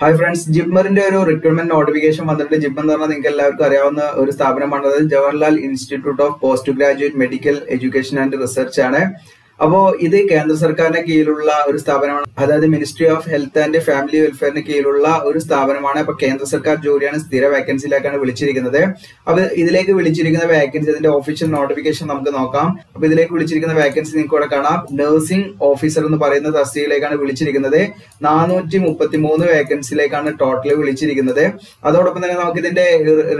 Hi friends ജിപ്മറിന്റെ ഒരു recruitment notification വന്നിട്ട് ജിപ്മർ എന്ന് പറഞ്ഞാൽ നിങ്ങൾക്ക് എല്ലാവർക്കും അറിയാവുന്ന ഒരു സ്ഥാപനമാണ് Jawaharlal institute of post graduate medical education and research ആണ്. അപ്പോ ഇത് കേന്ദ്ര സർക്കാരിന്റെ കീഴിലുള്ള ഒരു സ്ഥാപനമാണ്. അതായത് ministry of health and family വെൽഫെയറിന് കീഴിലുള്ള ഒരു സ്ഥാപനമാണ്. അപ്പൊ കേന്ദ്ര സർക്കാർ ജോലിയാണ് സ്ഥിര വേക്കൻസിയിലേക്കാണ് വിളിച്ചിരിക്കുന്നത്. അപ്പൊ ഇതിലേക്ക് വിളിച്ചിരിക്കുന്ന വേക്കൻസി അതിന്റെ ഒഫീഷ്യൽ നോട്ടിഫിക്കേഷൻ നമുക്ക് നോക്കാം. അപ്പൊ ഇതിലേക്ക് വിളിച്ചിരിക്കുന്ന വേക്കൻസി നിങ്ങൾക്ക് ഇവിടെ കാണാം. നഴ്സിംഗ് ഓഫീസർ എന്ന് പറയുന്ന തസ്തികയിലേക്കാണ് വിളിച്ചിരിക്കുന്നത്. നാനൂറ്റി മുപ്പത്തി മൂന്ന് വേക്കൻസിയിലേക്കാണ് ടോട്ടൽ വിളിച്ചിരിക്കുന്നത്. അതോടൊപ്പം തന്നെ നമുക്ക് ഇതിന്റെ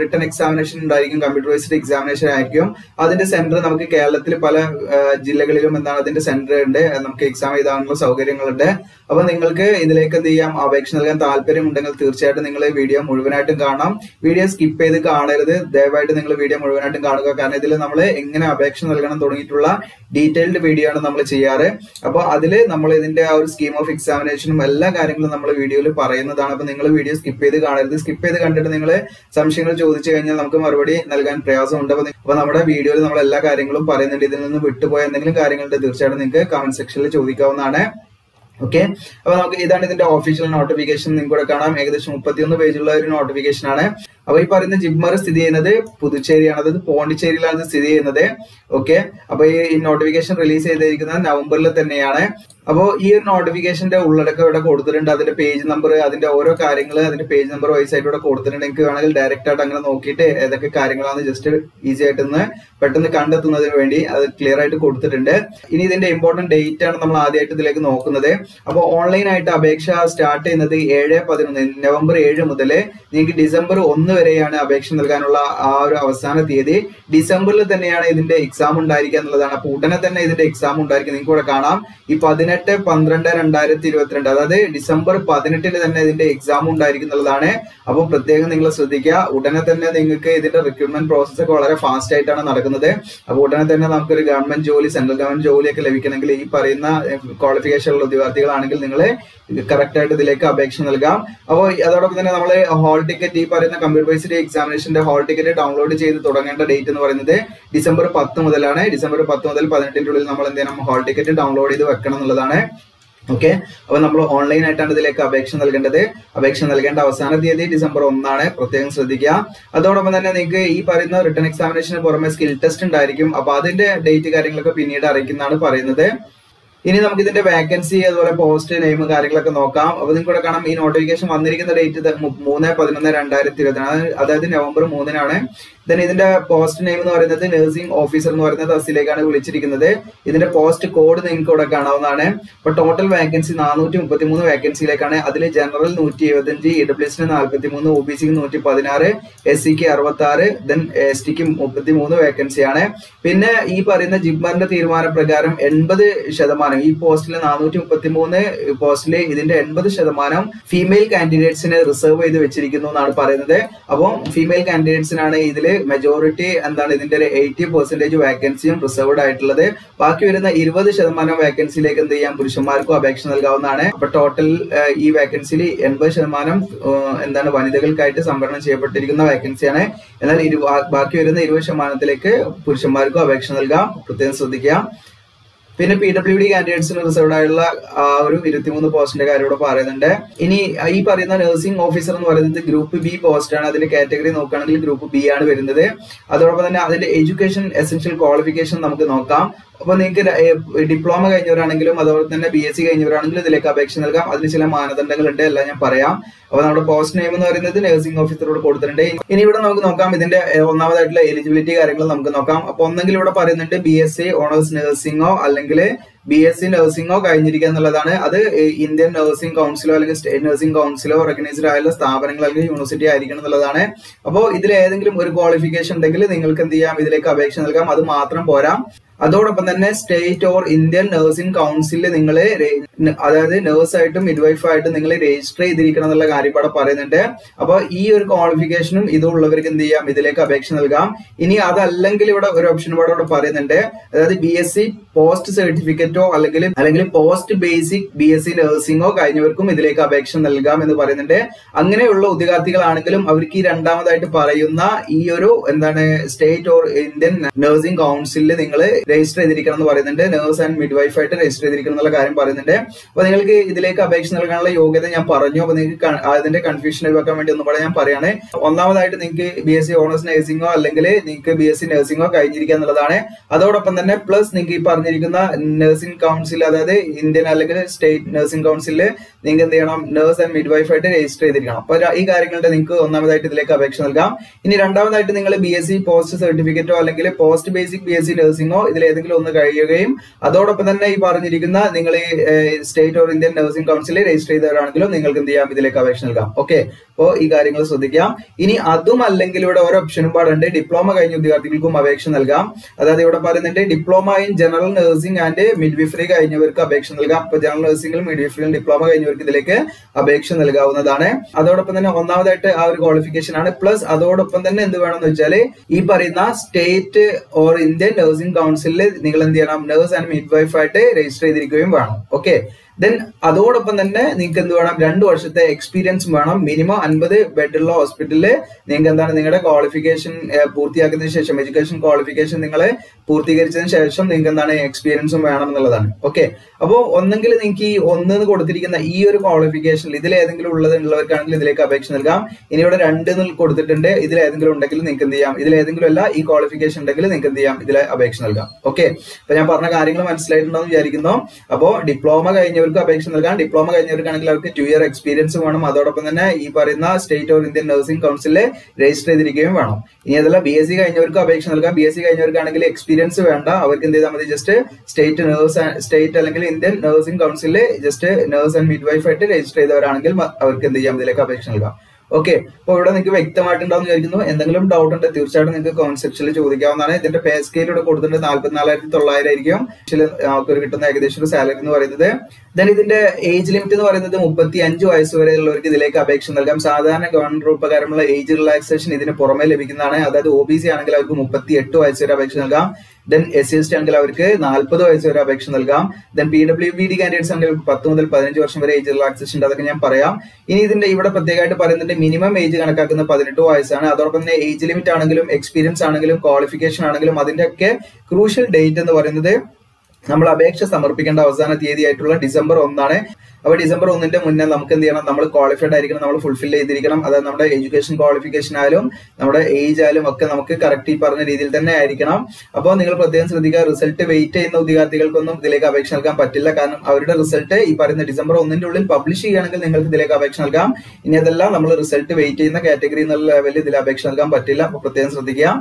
റിട്ടേൺ എക്സാമിനേഷൻ ഉണ്ടായിരിക്കും. കമ്പ്യൂട്ടറൈസ്ഡ് എക്സാമിനേഷൻ ആയിരിക്കും. അതിന്റെ സെന്റർ നമുക്ക് കേരളത്തിൽ പല ജില്ലകളിലും എന്താണ് അതിന്റെ സെന്റർ ഉണ്ട്. നമുക്ക് എക്സാം എഴുതാനുള്ള സൗകര്യങ്ങളുണ്ട്. അപ്പൊ നിങ്ങൾക്ക് ഇതിലേക്ക് എന്ത് ചെയ്യാം? അപേക്ഷ നൽകാൻ താല്പര്യം ഉണ്ടെങ്കിൽ തീർച്ചയായിട്ടും നിങ്ങൾ വീഡിയോ മുഴുവനായിട്ടും കാണാം. വീഡിയോ സ്കിപ്പ് ചെയ്ത് കാണരുത്. ദയവായിട്ട് നിങ്ങൾ വീഡിയോ മുഴുവനായിട്ടും കാണുക. കാരണം ഇതിൽ നമ്മൾ എങ്ങനെ അപേക്ഷ നൽകണം തുടങ്ങിയിട്ടുള്ള ഡീറ്റെയിൽഡ് വീഡിയോ ആണ് നമ്മൾ ചെയ്യാറ്. അപ്പോൾ അതിൽ നമ്മൾ ഇതിന്റെ ആ ഒരു സ്കീം ഓഫ് എക്സാമിനേഷനും എല്ലാ കാര്യങ്ങളും നമ്മൾ വീഡിയോയിൽ പറയുന്നതാണ്. അപ്പൊ നിങ്ങൾ വീഡിയോ സ്കിപ്പ് ചെയ്ത് കാണരുത്. സ്കിപ്പ് ചെയ്ത് കണ്ടിട്ട് നിങ്ങൾ സംശയങ്ങൾ ചോദിച്ചു കഴിഞ്ഞാൽ നമുക്ക് മറുപടി നൽകാൻ പ്രയാസമുണ്ട്. അപ്പൊ നമ്മുടെ വീഡിയോയിൽ നമ്മൾ എല്ലാ കാര്യങ്ങളും പറയുന്നുണ്ട്. ഇതിൽ നിന്ന് വിട്ടുപോയ എന്തെങ്കിലും കാര്യങ്ങളുണ്ട് തീർച്ചയായിട്ടും നിങ്ങൾക്ക് കമന്റ് സെക്ഷനിൽ ചോദിക്കാവുന്നതാണ്. ഓക്കെ അപ്പൊ നമുക്ക് ഇതാണ് ഇതിന്റെ ഓഫീഷ്യൽ നോട്ടിഫിക്കേഷൻ നിങ്ങൾക്ക് ഇവിടെ കാണാം. ഏകദേശം മുപ്പത്തിയൊന്ന് പേജുള്ള ഒരു നോട്ടിഫിക്കേഷൻ ആണ്. അപ്പൊ ഈ പറയുന്ന ജിമ്മർ സ്ഥിതി ചെയ്യുന്നത് പുതുച്ചേരിയാണ്. അതായത് പോണ്ടിച്ചേരിയിലാണ് സ്ഥിതി ചെയ്യുന്നത്. ഓക്കെ അപ്പൊ ഈ നോട്ടിഫിക്കേഷൻ റിലീസ് ചെയ്തിരിക്കുന്നത് നവംബറിൽ തന്നെയാണ്. അപ്പോൾ ഈ ഒരു നോട്ടിഫിക്കേഷന്റെ ഉള്ളടക്കം ഇവിടെ കൊടുത്തിട്ടുണ്ട്. അതിന്റെ പേജ് നമ്പർ അതിന്റെ ഓരോ കാര്യങ്ങൾ അതിന്റെ പേജ് നമ്പർ വൈസ് ആയിട്ട് ഇവിടെ കൊടുത്തിട്ടുണ്ട്. എനിക്ക് വേണമെങ്കിൽ ഡയറക്റ്റ് ആയിട്ട് അങ്ങനെ നോക്കിയിട്ട് ഏതൊക്കെ കാര്യങ്ങളാണ് ജസ്റ്റ് ഈസി ആയിട്ട് ഒന്ന് പെട്ടെന്ന് കണ്ടെത്തുന്നതിന് വേണ്ടി അത് ക്ലിയർ ആയിട്ട് കൊടുത്തിട്ടുണ്ട്. ഇനി ഇതിന്റെ ഇമ്പോർട്ടന്റ് ഡേറ്റ് ആണ് നമ്മൾ ആദ്യമായിട്ട് ഇതിലേക്ക് നോക്കുന്നത്. അപ്പോൾ ഓൺലൈൻ ആയിട്ട് അപേക്ഷ സ്റ്റാർട്ട് ചെയ്യുന്നത് ഏഴ് പതിനൊന്ന് നവംബർ ഏഴ് മുതൽ നിങ്ങൾക്ക് ഡിസംബർ ഒന്ന് വരെയാണ് അപേക്ഷ നൽകാനുള്ള ആ ഒരു അവസാന തീയതി. ഡിസംബറിൽ തന്നെയാണ് ഇതിന്റെ എക്സാം ഉണ്ടായിരിക്കുക എന്നുള്ളതാണ്. അപ്പൊ ഉടനെ തന്നെ ഇതിന്റെ എക്സാം ഉണ്ടായിരിക്കും. നിങ്ങൾക്ക് ഇവിടെ കാണാം. ഈ പതിനെട്ട് പന്ത്രണ്ട് രണ്ടായിരത്തി ഇരുപത്തിരണ്ട്. അതായത് ഡിസംബർ പതിനെട്ടിന് തന്നെ ഇതിന്റെ എക്സാം ഉണ്ടായിരിക്കും എന്നുള്ളതാണ്. അപ്പോൾ പ്രത്യേകം നിങ്ങൾ ശ്രദ്ധിക്കുക. ഉടനെ തന്നെ നിങ്ങൾക്ക് ഇതിന്റെ റിക്രൂട്ട്മെന്റ് പ്രോസസ് ഒക്കെ വളരെ ഫാസ്റ്റ് ആയിട്ടാണ് നടക്കുന്നത്. അപ്പോൾ ഉടനെ തന്നെ നമുക്കൊരു ഗവൺമെന്റ് ജോലി സെൻട്രൽ ഗവൺമെന്റ് ജോലിയൊക്കെ ലഭിക്കണമെങ്കിൽ ഈ പറയുന്ന ക്വാളിഫിക്കേഷൻ ഉള്ള ഉദ്യോഗാർത്ഥികളാണെങ്കിൽ നിങ്ങൾ കറക്റ്റ് ആയിട്ട് ഇതിലേക്ക് അപേക്ഷ നൽകാം. അപ്പോൾ അതോടൊപ്പം തന്നെ നമ്മൾ ഹാൾ ടിക്കറ്റ് ഈ പറയുന്ന കമ്പ്യൂട്ടർ ബേസ്ഡ് എക്സാമിനേഷന്റെ ഹാൾ ടിക്കറ്റ് ഡൗൺലോഡ് ചെയ്ത് തുടങ്ങേണ്ട ഡേറ്റ് എന്ന് പറയുന്നത് ഡിസംബർ പത്ത് മുതലാണ്. ഡിസംബർ പത്ത് മുതൽ പതിനെട്ടിന്റെ ഉള്ളിൽ നമ്മൾ എന്ത് ചെയ്യണം? ഹാൾ ടിക്കറ്റ് ഡൗൺലോഡ് ചെയ്ത് വെക്കണം എന്നുള്ളതാണ്. ഓക്കെ അപ്പൊ നമ്മൾ ഓൺലൈൻ ആയിട്ടാണ് ഇതിലേക്ക് അപേക്ഷ നൽകേണ്ടത്. അപേക്ഷ നൽകേണ്ട അവസാന തീയതി ഡിസംബർ ഒന്നാണ്. പ്രത്യേകം ശ്രദ്ധിക്കുക. അതോടൊപ്പം തന്നെ നിങ്ങൾക്ക് ഈ പറയുന്ന റിട്ടേൺ എക്സാമിനേഷന് പുറമെ സ്കിൽ ടെസ്റ്റ് ഉണ്ടായിരിക്കും. അപ്പൊ അതിന്റെ ഡേറ്റ് കാര്യങ്ങളൊക്കെ പിന്നീട് അറിയിക്കുന്നതാണ് പറയുന്നത്. ഇനി നമുക്ക് ഇതിന്റെ വേക്കൻസി അതുപോലെ പോസ്റ്റ് നെയിം കാര്യങ്ങളൊക്കെ നോക്കാം. അപ്പൊ നിങ്ങൾക്ക് കൂടെ കാണാം ഈ നോട്ടിഫിക്കേഷൻ വന്നിരിക്കുന്ന ഡേറ്റ് മൂന്ന് പതിനൊന്ന് രണ്ടായിരത്തി ഇരുപത്തിനാണ് അതായത് നവംബർ മൂന്നിനാണ്. ദെൻ ഇതിന്റെ പോസ്റ്റ് നെയിം എന്ന് പറയുന്നത് നഴ്സിംഗ് ഓഫീസർ എന്ന് പറയുന്ന തസ്തിലേക്കാണ് വിളിച്ചിരിക്കുന്നത്. ഇതിന്റെ പോസ്റ്റ് കോഡ് നിങ്ങൾക്ക് ഇവിടെ കാണാവുന്നതാണ്. അപ്പൊ ടോട്ടൽ വേക്കൻസി നാനൂറ്റി മുപ്പത്തി മൂന്ന് വേക്കൻസിയിലേക്കാണ് അതിൽ ജനറൽ നൂറ്റി എഴുപത്തഞ്ച് ഇ ഡബ്ല്യു എസിന് നാൽപ്പത്തി മൂന്ന് ഒ ബി സിക്ക് നൂറ്റി പതിനാറ് എസ് സിക്ക് അറുപത്തി ആറ് ദെൻ എസ് ടിക്ക് മുപ്പത്തി മൂന്ന് വേക്കൻസിയാണ് പിന്നെ ഈ പറയുന്ന ജിബ്മാറിന്റെ തീരുമാനപ്രകാരം എൺപത് ശതമാനം ഈ പോസ്റ്റിൽ നാനൂറ്റി മുപ്പത്തി മൂന്ന് പോസ്റ്റിൽ ഇതിന്റെ എൺപത് ശതമാനം ഫീമെയിൽ കാൻഡിഡേറ്റ്സിനെ റിസർവ് ചെയ്ത് വെച്ചിരിക്കുന്നു എന്നാണ് പറയുന്നത്. അപ്പോൾ ഫീമെയിൽ കാൻഡിഡേറ്റ്സിനാണ് ഇതിൽ മെജോറിറ്റി എന്താണ് ഇതിന്റെ ഒരു എയ്റ്റി പെർസെന്റേജ് വാക്കൻസിയും റിസർവ്ഡ് ആയിട്ടുള്ളത്. ബാക്കി വരുന്ന ഇരുപത് ശതമാനം വാക്കൻസിയിലേക്ക് എന്ത് ചെയ്യാം? പുരുഷന്മാർക്കും അപേക്ഷ നൽകാവുന്നതാണ്. അപ്പൊ ടോട്ടൽ ഈ വാക്കൻസിയിൽ എൺപത് ശതമാനം എന്താണ് വനിതകൾക്കായിട്ട് സംവരണം ചെയ്യപ്പെട്ടിരിക്കുന്ന വാക്കൻസിയാണ് എന്നാൽ ബാക്കി വരുന്ന ഇരുപത് ശതമാനത്തിലേക്ക് പുരുഷന്മാർക്കും അപേക്ഷ നൽകാം. പ്രത്യേകം ശ്രദ്ധിക്കുക. പിന്നെ പി ഡബ്ല്യു ഡി കാൻഡിഡേറ്റ്സിന് റിസർവ്ഡ് ആയിട്ടുള്ള ആ ഒരു ഇരുപത്തിമൂന്ന് പോസ്റ്റിന്റെ കാര്യം ഇവിടെ പറയുന്നുണ്ട്. ഇനി ഈ പറയുന്ന നഴ്സിംഗ് ഓഫീസർ എന്ന് പറയുന്നത് ഗ്രൂപ്പ് ബി പോസ്റ്റ് ആണ്. അതിന്റെ കാറ്റഗറി നോക്കുകയാണെങ്കിൽ ഗ്രൂപ്പ് ബി ആണ് വരുന്നത്. അതോടൊപ്പം തന്നെ അതിന്റെ എഡ്യൂക്കേഷൻ എസെൻഷ്യൽ ക്വാളിഫിക്കേഷൻ നമുക്ക് നോക്കാം. അപ്പൊ നിങ്ങൾക്ക് ഡിപ്ലോമ കഴിഞ്ഞവരാണെങ്കിലും അതുപോലെ തന്നെ ബി എസ് സി കഴിഞ്ഞവരാണെങ്കിലും ഇതിലേക്ക് അപേക്ഷ നൽകാം. അതിന് ചില മാനദണ്ഡങ്ങൾ ഉണ്ട് എല്ലാം ഞാൻ പറയാം. അപ്പൊ നമ്മുടെ പോസ്റ്റ് നെയിം എന്ന് പറയുന്നത് നഴ്സിംഗ് ഓഫീസറോട് കൊടുത്തിട്ടുണ്ട്. ഇനി ഇവിടെ നമുക്ക് നോക്കാം ഇതിന്റെ ഒന്നാമതായിട്ടുള്ള എലിജിബിലിറ്റി കാര്യങ്ങൾ നമുക്ക് നോക്കാം. അപ്പൊ ഒന്നെങ്കിൽ ഇവിടെ പറയുന്നുണ്ട് ബി എസ് സി ഓണേഴ്സ് നഴ്സിംഗോ അല്ലെങ്കിൽ ബി എസ് സി നഴ്സിംഗോ കഴിഞ്ഞിരിക്കുക എന്നുള്ളതാണ്. അത് ഇന്ത്യൻ നഴ്സിംഗ് കൗൺസിലോ അല്ലെങ്കിൽ സ്റ്റേറ്റ് നഴ്സിംഗ് കൗൺസിലോ റെക്കഗ്നൈസ്ഡ് ആയുള്ള സ്ഥാപനങ്ങൾ അല്ലെങ്കിൽ യൂണിവേഴ്സിറ്റി ആയിരിക്കണം എന്നുള്ളതാണ്. അപ്പോൾ ഇതിൽ ഏതെങ്കിലും ഒരു ക്വാളിഫിക്കേഷൻ ഉണ്ടെങ്കിൽ നിങ്ങൾക്ക് എന്ത് ചെയ്യാം? ഇതിലേക്ക് അപേക്ഷ നൽകാം. അത് മാത്രം പോരാ. അതോടൊപ്പം തന്നെ സ്റ്റേറ്റ് ഓർ ഇന്ത്യൻ നഴ്സിംഗ് കൗൺസിലിൽ നിങ്ങൾ അതായത് നേഴ്സായിട്ടും മിഡ്വൈഫായിട്ടും നിങ്ങൾ രജിസ്റ്റർ ചെയ്തിരിക്കണം എന്നുള്ള കാര്യം ഇവിടെ പറയുന്നുണ്ട്. അപ്പൊ ഈ ഒരു ക്വാളിഫിക്കേഷനും ഇതുള്ളവർക്ക് എന്ത് ചെയ്യാം? ഇതിലേക്ക് അപേക്ഷ നൽകാം. ഇനി അതല്ലെങ്കിൽ ഇവിടെ ഒരു ഓപ്ഷൻ ഇവിടെ ഇവിടെ പറയുന്നുണ്ട്. അതായത് ബി എസ് സി പോസ്റ്റ് സർട്ടിഫിക്കറ്റോ അല്ലെങ്കിൽ അല്ലെങ്കിൽ post basic B S C നഴ്സിംഗോ കഴിഞ്ഞവർക്കും ഇതിലേക്ക് അപേക്ഷ നൽകാം എന്ന് പറയുന്നുണ്ട്. അങ്ങനെയുള്ള ഉദ്യോഗാർത്ഥികളാണെങ്കിലും അവർക്ക് ഈ രണ്ടാമതായിട്ട് പറയുന്ന ഈ ഒരു എന്താണ് സ്റ്റേറ്റ് ഓർ ഇന്ത്യൻ നഴ്സിംഗ് കൗൺസിലിൽ നിങ്ങൾ രജിസ്റ്റർ ചെയ്തിരിക്കണം എന്ന് പറയുന്നുണ്ട്. നേഴ്സ് ആൻഡ് മിഡ് വൈഫ് ആയിട്ട് രജിസ്റ്റർ ചെയ്തിരിക്കണം എന്നുള്ള കാര്യം പറയുന്നുണ്ട്. അപ്പൊ നിങ്ങൾക്ക് ഇതിലേക്ക് അപേക്ഷ നൽകാനുള്ള യോഗ്യത ഞാൻ പറഞ്ഞു. അപ്പൊ നിങ്ങൾക്ക് അതിന്റെ കൺഫ്യൂഷൻ ഒഴിവാക്കാൻ വേണ്ടി ഒന്നും കൂടെ ഞാൻ പറയാണ്. ഒന്നാമതായിട്ട് നിങ്ങൾക്ക് ബി എസ് സി ഓണേഴ്സ് നഴ്സിംഗോ അല്ലെങ്കിൽ നിങ്ങൾക്ക് ബി എസ് സി നഴ്സിംഗോ കഴിഞ്ഞിരിക്കുക എന്നുള്ളതാണ്. അതോടൊപ്പം തന്നെ പ്ലസ് നിങ്ങൾക്ക് ഈ പറഞ്ഞിരിക്കുന്ന നഴ്സിംഗ് കൗൺസിൽ അതായത് ഇന്ത്യൻ അല്ലെങ്കിൽ സ്റ്റേറ്റ് നഴ്സിംഗ് കൗൺസിലിൽ നിങ്ങൾക്ക് എന്ത് ചെയ്യണം? നഴ്സ് ആൻഡ് മിഡ് വൈഫ് ആയിട്ട് രജിസ്റ്റർ ചെയ്തിരിക്കണം. അപ്പൊ ഈ കാര്യങ്ങളുടെ നിങ്ങൾക്ക് ഒന്നാമതായിട്ട് ഇതിലേക്ക് അപേക്ഷ നൽകാം. ഇനി രണ്ടാമതായിട്ട് നിങ്ങൾ ബി എസ് സി പോസ്റ്റ് സർട്ടിഫിക്കറ്റോ അല്ലെങ്കിൽ post basic B S C നഴ്സിംഗോ ഇതിൽ ഏതെങ്കിലും ഒന്ന് കഴിയുകയും അതോടൊപ്പം തന്നെ ഈ പറഞ്ഞിരിക്കുന്ന നിങ്ങൾ ഈ state or Indian nursing council register ചെയ്തവരാണെങ്കിലും നിങ്ങൾക്ക് എന്ത് ചെയ്യാം? ഇതിലേക്ക് അപേക്ഷ നൽകാം. ഓക്കെ അപ്പോൾ ഈ കാര്യങ്ങൾ ശ്രദ്ധിക്കാം. ഇനി അതും അല്ലെങ്കിൽ ഇവിടെ ഓരോ ഓപ്ഷനും പാടുണ്ട്. ഡിപ്ലോമ കഴിഞ്ഞ വിദ്യാർത്ഥികൾക്കും അപേക്ഷ നൽകാം. അതായത് ഇവിടെ പറയുന്നുണ്ട് diploma in general nursing and midwifery കഴിഞ്ഞവർക്ക് അപേക്ഷ നൽകാം. അപ്പൊ ജനറൽ നഴ്സിംഗിലും മിഡ്വിഫറിയിലും ഡിപ്ലോമ കഴിഞ്ഞവർക്ക് ഇതിലേക്ക് അപേക്ഷ നൽകാവുന്നതാണ്. അതോടൊപ്പം തന്നെ ഒന്നാമതായിട്ട് ആ ഒരു ക്വാളിഫിക്കേഷൻ ആണ്. പ്ലസ് അതോടൊപ്പം തന്നെ എന്ത് വേണമെന്ന് വെച്ചാൽ ഈ പറയുന്ന സ്റ്റേറ്റ് ഓർ ഇന്ത്യൻ നഴ്സിംഗ് കൗൺസിലിൽ നിങ്ങൾ എന്ത് ചെയ്യണം? നേഴ്സ് ആൻഡ് മിഡ് വൈഫായിട്ട് രജിസ്റ്റർ ചെയ്തിരിക്കുകയും വേണം. ഓക്കെ ദെൻ അതോടൊപ്പം തന്നെ നിങ്ങൾക്ക് എന്ത് വേണം? രണ്ട് വർഷത്തെ എക്സ്പീരിയൻസും വേണം. മിനിമം അൻപത് ബെഡുള്ള ഹോസ്പിറ്റലിൽ നിങ്ങൾക്ക് എന്താണ് നിങ്ങളുടെ ക്വാളിഫിക്കേഷൻ പൂർത്തിയാക്കിയതിനു ശേഷം എഡ്യൂക്കേഷൻ ക്വാളിഫിക്കേഷൻ നിങ്ങൾ പൂർത്തീകരിച്ചതിന് ശേഷം നിങ്ങൾക്ക് എന്താണ് എക്സ്പീരിയൻസും വേണം എന്നുള്ളതാണ്. ഓക്കെ അപ്പോൾ ഒന്നെങ്കിൽ നിങ്ങൾക്ക് ഈ ഒന്ന് കൊടുത്തിരിക്കുന്ന ഈ ഒരു ക്വാളിഫിക്കേഷനിൽ ഇതിൽ ഏതെങ്കിലും ഉള്ളത് ഉള്ളവർക്കാണെങ്കിൽ ഇതിലേക്ക് അപേക്ഷ നൽകാം. ഇനി ഇവിടെ രണ്ട് കൊടുത്തിട്ടുണ്ട്. ഇതിൽ ഏതെങ്കിലും ഉണ്ടെങ്കിൽ നിങ്ങൾക്ക് എന്ത് ചെയ്യാം? ഇതിൽ ഏതെങ്കിലും അല്ല ഈ ക്വാളിഫിക്കേഷൻ ഉണ്ടെങ്കിൽ നിങ്ങൾക്ക് എന്ത് ചെയ്യാം? ഇതിൽ അപേക്ഷ നൽകാം. ഓക്കെ അപ്പൊ ഞാൻ പറഞ്ഞ കാര്യങ്ങൾ മനസ്സിലായിട്ടുണ്ടോ എന്ന് വിചാരിക്കുന്നു. അപ്പോൾ ഡിപ്ലോമ കഴിഞ്ഞവർക്ക് അപേക്ഷ നൽകാം. ഡിപ്ലോമ കഴിഞ്ഞവർക്കാണെങ്കിൽ അവർക്ക് ടു ഇയർ എക്സ്പീരിയൻസ് വേണം. അതോടൊപ്പം തന്നെ ഈ പറയുന്ന സ്റ്റേറ്റ് ഓഫ് ഇന്ത്യൻ നഴ്സിംഗ് കൗൺസിലിൽ രജിസ്റ്റർ ചെയ്തിരിക്കുകയും വേണം. ഇനി അതല്ല ബി എസ് സി കഴിഞ്ഞവർക്ക് അപേക്ഷ നൽകാം. ബി എസ് സി കഴിഞ്ഞവർക്കാണെങ്കിൽ എക്സ്പീരിയൻസ് വേണ്ട. അവർക്ക് എന്ത് ചെയ്താൽ മതി? ജസ്റ്റ് സ്റ്റേറ്റ് നേഴ്സ് സ്റ്റേറ്റ് അല്ലെങ്കിൽ ഇന്ത്യൻ നഴ്സിംഗ് കൗൺസിലിൽ just nurse and midwife ആയിട്ട് രജിസ്റ്റർ ചെയ്തവരാണെങ്കിൽ അവർക്ക് എന്ത് ചെയ്യാം? ഇതിലേക്ക് അപേക്ഷ നൽകാം. ഓക്കെ അപ്പോൾ ഇവിടെ നിങ്ങൾക്ക് വ്യക്തമായിട്ടുണ്ടാവും വിചാരിക്കുന്നു. എന്തെങ്കിലും ഡൗട്ട് ഉണ്ട് തീർച്ചയായിട്ടും നിങ്ങൾക്ക് കോൺസെപ്റ്റിൽ ചോദിക്കാവുന്നതാണ്. ഇതിന്റെ പേ സ്കെയിൽ ഇവിടെ കൊടുത്തിട്ടുണ്ട്. നാല്പത്തിനാലായിരത്തി തൊള്ളായിരം ആയിരിക്കും. നമുക്ക് കിട്ടുന്ന ഏകദേശം ഒരു സാലറി എന്ന് പറയുന്നത്. ദെൻ ഇതിന്റെ ഏജ് ലിമിറ്റ് എന്ന് പറയുന്നത് മുപ്പത്തി അഞ്ച് വയസ്സ് വരെ ഉള്ളവർക്ക് ഇതിലേക്ക് അപേക്ഷ നൽകാം. സാധാരണ ഗവൺമെന്റ് ഉപകാരമുള്ള ഏജ് റിലാക്സേഷൻ ഇതിന് പുറമെ ലഭിക്കുന്നതാണ്. അതായത് ഒ ബി സി ആണെങ്കിൽ അവർക്ക് മുപ്പത്തി എട്ട് വയസ്സ് വരെ അപേക്ഷ നൽകാം. Then S C S T ആണെങ്കിൽ അവർക്ക് നാൽപ്പത് വയസ്സ് വരെ അപേക്ഷ നൽകാം. Then P W B D candidates ആണെങ്കിൽ പത്ത് മുതൽ പതിനഞ്ച് വർഷം വരെ ഏജ് റിലാക്സേഷൻ ഉണ്ട്. അതൊക്കെ ഞാൻ പറയാം. ഇനി ഇതിന്റെ ഇവിടെ പ്രത്യേകമായിട്ട് പറയുന്നുണ്ട് മിനിമം ഏജ് കണക്കാക്കുന്ന പതിനെട്ട് വയസ്സാണ്. അതോടൊപ്പം തന്നെ ഏജ് ലിമിറ്റ് ആണെങ്കിലും എക്സ്പീരിയൻസ് ആണെങ്കിലും ക്വാളിഫിക്കേഷൻ ആണെങ്കിലും അതിന്റെ ഒക്കെ ക്രൂഷ്യൽ ഡേറ്റ് എന്ന് പറയുന്നത് നമ്മൾ അപേക്ഷ സമർപ്പിക്കേണ്ട അവസാന തീയതി ആയിട്ടുള്ള ഡിസംബർ ഒന്നാണ്. അപ്പൊ ഡിസംബർ ഒന്നിന്റെ മുന്നേ നമുക്ക് എന്ത് ചെയ്യണം? നമ്മൾ ക്വാളിഫൈഡ് ആയിരിക്കണം നമ്മൾ ഫുൾഫിൽ ചെയ്തിരിക്കണം. അതായത് നമ്മുടെ എഡ്യൂക്കേഷൻ ക്വാളിഫിക്കേഷൻ ആയാലും നമ്മുടെ ഏജ് ആയാലും ഒക്കെ നമുക്ക് കറക്റ്റ് ഈ പറഞ്ഞ രീതിയിൽ തന്നെ ആയിരിക്കണം. അപ്പോൾ നിങ്ങൾ പ്രത്യേകം ശ്രദ്ധിക്കുക റിസൾട്ട് വെയിറ്റ് ചെയ്യുന്ന ഉദ്യോഗാർത്ഥികൾക്കൊന്നും ഇതിലേക്ക് അപേക്ഷ നൽകാൻ പറ്റില്ല. കാരണം അവരുടെ റിസൾട്ട് ഈ പറയുന്ന ഡിസംബർ ഒന്നിന്റെ ഉള്ളിൽ പബ്ലിഷ് ചെയ്യുകയാണെങ്കിൽ നിങ്ങൾക്ക് ഇതിലേക്ക് അപേക്ഷ നൽകാം. ഇനി അതെല്ലാം നമ്മൾ റിസൾട്ട് വെയിറ്റ് ചെയ്യുന്ന കാറ്റഗറി എന്നുള്ള ലെവലിൽ ഇതിൽ അപേക്ഷ നൽകാൻ പറ്റില്ല. അപ്പോൾ പ്രത്യേകം ശ്രദ്ധിക്കുക.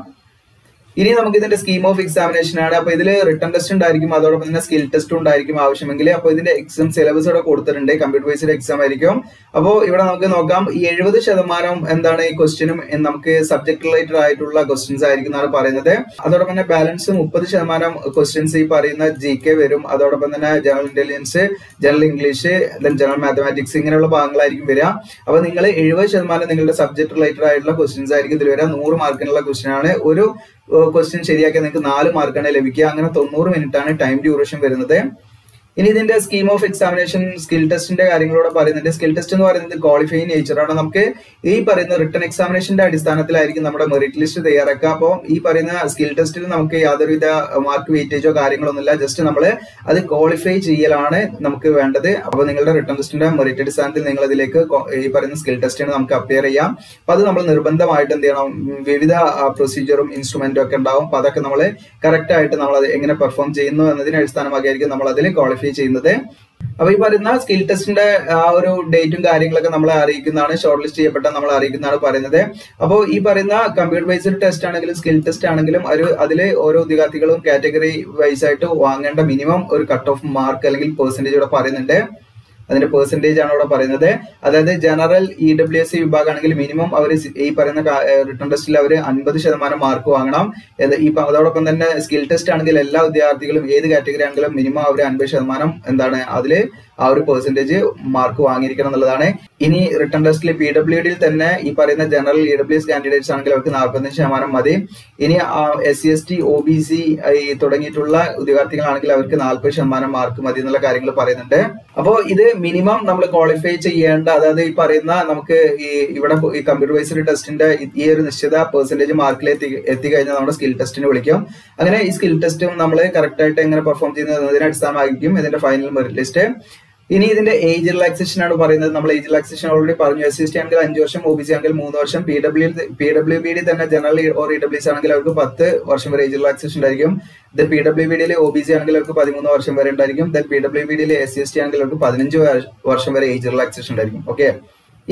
ഇനി നമുക്ക് ഇതിന്റെ സ്കീം ഓഫ് എക്സാമിനേഷൻ ആണ്. അപ്പൊ ഇതിൽ റിട്ടേൺ ടെസ്റ്റ് ഉണ്ടായിരിക്കും അതോടൊപ്പം തന്നെ സ്കിൽ ടെസ്റ്റ് ഉണ്ടായിരിക്കും ആവശ്യമെങ്കിൽ അപ്പൊ ഇതിന്റെ എക്സാം സിലബസ് ഇവിടെ കൊടുത്തിട്ടുണ്ട് കമ്പ്യൂട്ടർ ബേസ്ഡ് എക്സാം ആയിരിക്കും. അപ്പോൾ ഇവിടെ നമുക്ക് നോക്കാം ഈ എഴുപത് ശതമാനം എന്താണ് ഈ ക്വസ്റ്റ്യനും നമുക്ക് സബ്ജക്ട് റിലേറ്റഡ് ആയിട്ടുള്ള ക്വസ്റ്റ്യൻസ് ആയിരിക്കും എന്നാണ് പറയുന്നത്. അതോടൊപ്പം തന്നെ ബാലൻസ് മുപ്പത് ശതമാനം ക്വസ്റ്റ്യൻസ് ഈ പറയുന്ന ജി കെ വരും. അതോടൊപ്പം തന്നെ general intelligence general English then general mathematics ഇങ്ങനെയുള്ള ഭാഗങ്ങളായിരിക്കും വരിക. അപ്പൊ നിങ്ങൾ എഴുപത് ശതമാനം നിങ്ങളുടെ സബ്ജക്ട് റിലേറ്റഡ് ആയിട്ടുള്ള ക്വസ്റ്റ്യൻസ് ആയിരിക്കും ഇതിൽ വരിക. നൂറ് മാർക്കിനുള്ള ക്വസ്റ്റ്യൻ ആണ്. ഒരു ക്വസ്റ്റ്യൻ ശരിയാക്കിയാൽ നിങ്ങൾക്ക് നാല് മാർക്കാണ് ലഭിക്കുക. അങ്ങനെ തൊണ്ണൂറ് ആണ് ടൈം ഡ്യൂറേഷൻ വരുന്നത്. ഇനി ഇതിന്റെ സ്കീം ഓഫ് എക്സാമിനേഷൻ സ്കിൽ ടെസ്റ്റിന്റെ കാര്യങ്ങളോട് പറയുന്നുണ്ട് സ്കിൽ ടെസ്റ്റ് എന്ന് പറയുന്നത് ക്വാളിഫൈ നേച്ചറാണ് നമുക്ക് ഈ പറയുന്ന റിട്ടേൺ എക്സാമിനേഷന്റെ അടിസ്ഥാനത്തിലായിരിക്കും നമ്മുടെ മെറിറ്റ് ലിസ്റ്റ് തയ്യാറാക്കുക. അപ്പോൾ ഈ പറയുന്ന സ്കിൽ ടെസ്റ്റിൽ നമുക്ക് യാതൊരുവിധ മാർക്ക് വെയിറ്റേജോ കാര്യങ്ങളൊന്നുമില്ല. ജസ്റ്റ് നമ്മൾ അത് ക്വാളിഫൈ ചെയ്യലാണ് നമുക്ക് വേണ്ടത്. അപ്പോൾ നിങ്ങളുടെ റിട്ടേൺ ടെസ്റ്റിന്റെ മെറിറ്റ് അടിസ്ഥാനത്തിൽ നിങ്ങൾ അതിലേക്ക് ഈ പറയുന്ന സ്കിൽ ടെസ്റ്റിന് നമുക്ക് അപ്പിയർ ചെയ്യാം. അപ്പോൾ അത് നമ്മൾ നിർബന്ധമായിട്ട് എന്ത് ചെയ്യണം? വിവിധ പ്രൊസീജിയറും ഇൻസ്ട്രുമെന്റും ഒക്കെ ഉണ്ടാവും. അപ്പൊ അതൊക്കെ നമ്മൾ കറക്റ്റ് ആയിട്ട് നമ്മൾ അത് എങ്ങനെ പെർഫോം ചെയ്യുന്നു എന്നതിനെ അടിസ്ഥാനമാക്കിയായിരിക്കും നമ്മൾ അതിൽ ക്വാളിഫൈ ചെയ്യുന്നത്. അപ്പൊ ഈ പറയുന്ന സ്കിൽ ടെസ്റ്റിന്റെ ആ ഒരു ഡേറ്റും കാര്യങ്ങളൊക്കെ നമ്മളെ അറിയിക്കുന്നതാണ് ഷോർട്ട് ലിസ്റ്റ് ചെയ്യപ്പെട്ട നമ്മൾ അറിയിക്കുന്നതാണ് പറയുന്നത്. അപ്പോൾ ഈ പറയുന്ന കമ്പ്യൂട്ടർ ബേസ്ഡ് ടെസ്റ്റ് ആണെങ്കിലും സ്കിൽ ടെസ്റ്റ് ആണെങ്കിലും ഒരു അതിൽ ഓരോ ഉദ്യോഗാർത്ഥികളും കാറ്റഗറി വൈസ് ആയിട്ട് വാങ്ങേണ്ട മിനിമം ഒരു കട്ട് ഓഫ് മാർക്ക് അല്ലെങ്കിൽ പെർസെന്റേജ് ഇവിടെ പറയുന്നുണ്ട്. അതിന്റെ പെർസെന്റേജ് ആണ് ഇവിടെ പറയുന്നത്. അതായത് general E W S C വിഭാഗമാണെങ്കിൽ minimum അവർ ഈ പറയുന്ന റിട്ടേൺ ടെസ്റ്റിൽ അവർ അൻപത് ശതമാനം മാർക്ക് വാങ്ങണം. ഈ അതോടൊപ്പം തന്നെ സ്കിൽ ടെസ്റ്റ് ആണെങ്കിൽ എല്ലാ വിദ്യാർത്ഥികളും ഏത് കാറ്റഗറി ആണെങ്കിലും മിനിമം അവർ അൻപത് ശതമാനം എന്താണ് അതിൽ ആ ഒരു പെർസെന്റേജ് മാർക്ക് വാങ്ങിയിരിക്കണം എന്നുള്ളതാണ്. ഇനി റിട്ടേൺ ടെസ്റ്റിൽ പി ഡബ്ല്യു ഡിയിൽ തന്നെ ഈ പറയുന്ന general E W S candidates ആണെങ്കിൽ അവർക്ക് നാൽപ്പത്തഞ്ച് ശതമാനം മതി. ഇനി S C S T O B C തുടങ്ങിയിട്ടുള്ള ഉദ്യോഗാർത്ഥികളാണെങ്കിൽ അവർക്ക് നാൽപ്പത് ശതമാനം മാർക്ക് മതി എന്നുള്ള കാര്യങ്ങൾ പറയുന്നുണ്ട്. അപ്പോൾ ഇത് മിനിമം നമ്മൾ ക്വാളിഫൈ ചെയ്യേണ്ട അതായത് ഈ പറയുന്ന നമുക്ക് ഈ ഇവിടെ ഈ കമ്പ്യൂട്ടർ വൈസ്ഡ് ടെസ്റ്റിന്റെ ഈ ഒരു നിശ്ചിത പെർസെന്റേജ് മാർക്കിൽ എത്തി എത്തിക്കഴിഞ്ഞാൽ നമ്മുടെ സ്കിൽ ടെസ്റ്റിന് വിളിക്കും. അങ്ങനെ ഈ സ്കിൽ ടെസ്റ്റും നമ്മൾ കറക്റ്റ് ആയിട്ട് എങ്ങനെ പെർഫോം ചെയ്യുന്നതിനെ അടിസ്ഥാനമായിരിക്കും ഇതിന്റെ ഫൈനൽ മെറിറ്റ് ലിസ്റ്റ് ഇനി ഇതിന്റെ ഏജ് റിലാക്സേഷൻ ആണ് പറയുന്നത്. നമ്മൾ ഏജ് റിലാക്സേഷൻ ഓൾറെഡി പറഞ്ഞു. എസ് സി ആണെങ്കിൽ അഞ്ച് വർഷം ഒ ബി സി ആണെങ്കിൽ മൂന്ന് വർഷം. P W P W B D തന്നെ general or E W C ആണെങ്കിൽ അവർക്ക് പത്ത് വർഷം വരെ ഏജ് റിലാക്സേഷൻ ഉണ്ടായിരിക്കും. ദെൻ പി ഡബ്ല്യു ബി ഡിയിൽ ഒ ബി സി ആണെങ്കിൽ അവർക്ക് പതിമൂന്ന് വർഷം വരെ ഉണ്ടായിരിക്കും. ദെൻ പി ഡബ്ല്യു ബി ഡിയിൽ എസ് സി എസ് ടി ആണെങ്കിൽ അവർക്ക് പതിനഞ്ച് വർഷം വരെ ഏജ് റിലാക്സേഷൻ ഉണ്ടായിരിക്കും. ഓക്കെ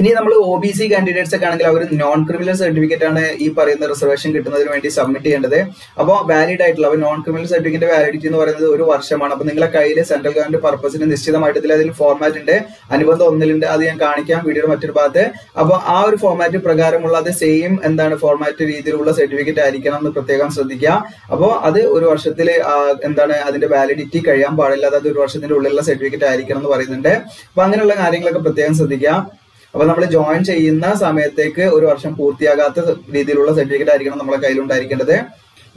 ഇനി നമ്മൾ ഒ ബി സി കാൻഡിഡേറ്റ്സ് ഒക്കെ ആണെങ്കിൽ അവർ നോൺ ക്രിമിനൽ സർട്ടിഫിക്കറ്റ് ആണ് ഈ പറയുന്ന റിസർവേഷൻ കിട്ടുന്നതിന് വേണ്ടി സബ്മിറ്റ് ചെയ്യേണ്ടത്. അപ്പോൾ വാലിഡ് ആയിട്ടുള്ള അപ്പോൾ നോൺ ക്രിമിനൽ സർട്ടിഫിക്കറ്റ് വാലിഡിറ്റി എന്ന് പറയുന്നത് ഒരു വർഷമാണ്. അപ്പോൾ നിങ്ങളെ കയ്യിൽ സെൻട്രൽ ഗവൺമെന്റ് പർപ്പസിന് നിശ്ചിതമായിട്ട് ഇതിൽ അതിൽ ഫോർമാറ്റ് ഉണ്ട്. അനുബന്ധം ഒന്നിലുണ്ട്. അത് ഞാൻ കാണിക്കാം വീഡിയോയുടെ മറ്റൊരു ഭാഗത്ത്. അപ്പോൾ ആ ഒരു ഫോർമാറ്റ് പ്രകാരമുള്ള അത് സെയിം എന്താണ് ഫോർമാറ്റ് രീതിയിലുള്ള സർട്ടിഫിക്കറ്റ് ആയിരിക്കണം എന്ന് പ്രത്യേകം ശ്രദ്ധിക്കുക. അപ്പോൾ അത് ഒരു വർഷത്തിൽ എന്താണ് അതിന്റെ വാലിഡിറ്റി കഴിയാൻ പാടില്ല. അതായത് ഒരു വർഷത്തിന്റെ ഉള്ളിലുള്ള സർട്ടിഫിക്കറ്റ് ആയിരിക്കണം എന്ന് പറയുന്നുണ്ട്. അപ്പൊ അങ്ങനെയുള്ള കാര്യങ്ങളൊക്കെ പ്രത്യേകം ശ്രദ്ധിക്കുക. അപ്പൊ നമ്മൾ ജോയിൻ ചെയ്യുന്ന സമയത്തേക്ക് ഒരു വർഷം പൂർത്തിയാകാത്ത രീതിയിലുള്ള സർട്ടിഫിക്കറ്റ് ആയിരിക്കണം നമ്മളെ കയ്യിലുണ്ടായിരിക്കേണ്ടത്.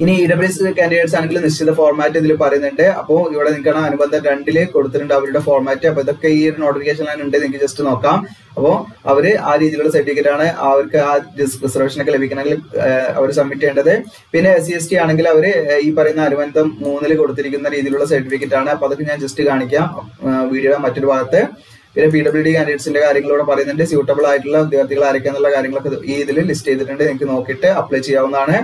ഇനി ഇ ഡബ്ല്യു എസ് കാൻഡിഡേറ്റ്സ് ആണെങ്കിൽ നിശ്ചിത ഫോർമാറ്റ് ഇതിൽ പറയുന്നുണ്ട്. അപ്പോൾ ഇവിടെ നിങ്ങൾക്ക് അനുബന്ധം രണ്ടിൽ കൊടുത്തിട്ടുണ്ട് അവരുടെ ഫോർമാറ്റ് അപ്പൊ ഇതൊക്കെ ഈ ഒരു നോട്ടിഫിക്കേഷൻ ഉണ്ട് നിങ്ങൾക്ക് ജസ്റ്റ് നോക്കാം. അപ്പോൾ അവർ ആ രീതിയിലുള്ള സർട്ടിഫിക്കറ്റ് ആണ് അവർക്ക് ആ റിസർവേഷൻ ഒക്കെ ലഭിക്കണമെങ്കിൽ അവർ സബ്മിറ്റ് ചെയ്യേണ്ടത്. പിന്നെ എസ് സി എസ് ടി ആണെങ്കിൽ അവർ ഈ പറയുന്ന അനുബന്ധം മൂന്നിൽ കൊടുത്തിരിക്കുന്ന രീതിയിലുള്ള സർട്ടിഫിക്കറ്റ് ആണ്. അപ്പൊ അതൊക്കെ ഞാൻ ജസ്റ്റ് കാണിക്കാം വീഡിയോയുടെ മറ്റൊരു ഭാഗത്ത്. പിന്നെ പി ഡബ്ല്യു ഡി കാൻഡിഡേറ്റ്സിന്റെ കാര്യങ്ങളോട് പറയുന്നുണ്ട്. സ്യൂട്ടബിൾ ആയിട്ടുള്ള വിദ്യാർത്ഥികൾ ആരൊക്കെയാന്നുള്ള കാര്യങ്ങളൊക്കെ ഈ ഇതിൽ ലിസ്റ്റ് ചെയ്തിട്ടുണ്ട്. നിങ്ങൾക്ക് നോക്കിയിട്ട് അപ്ലൈ ചെയ്യാവുന്നതാണ്.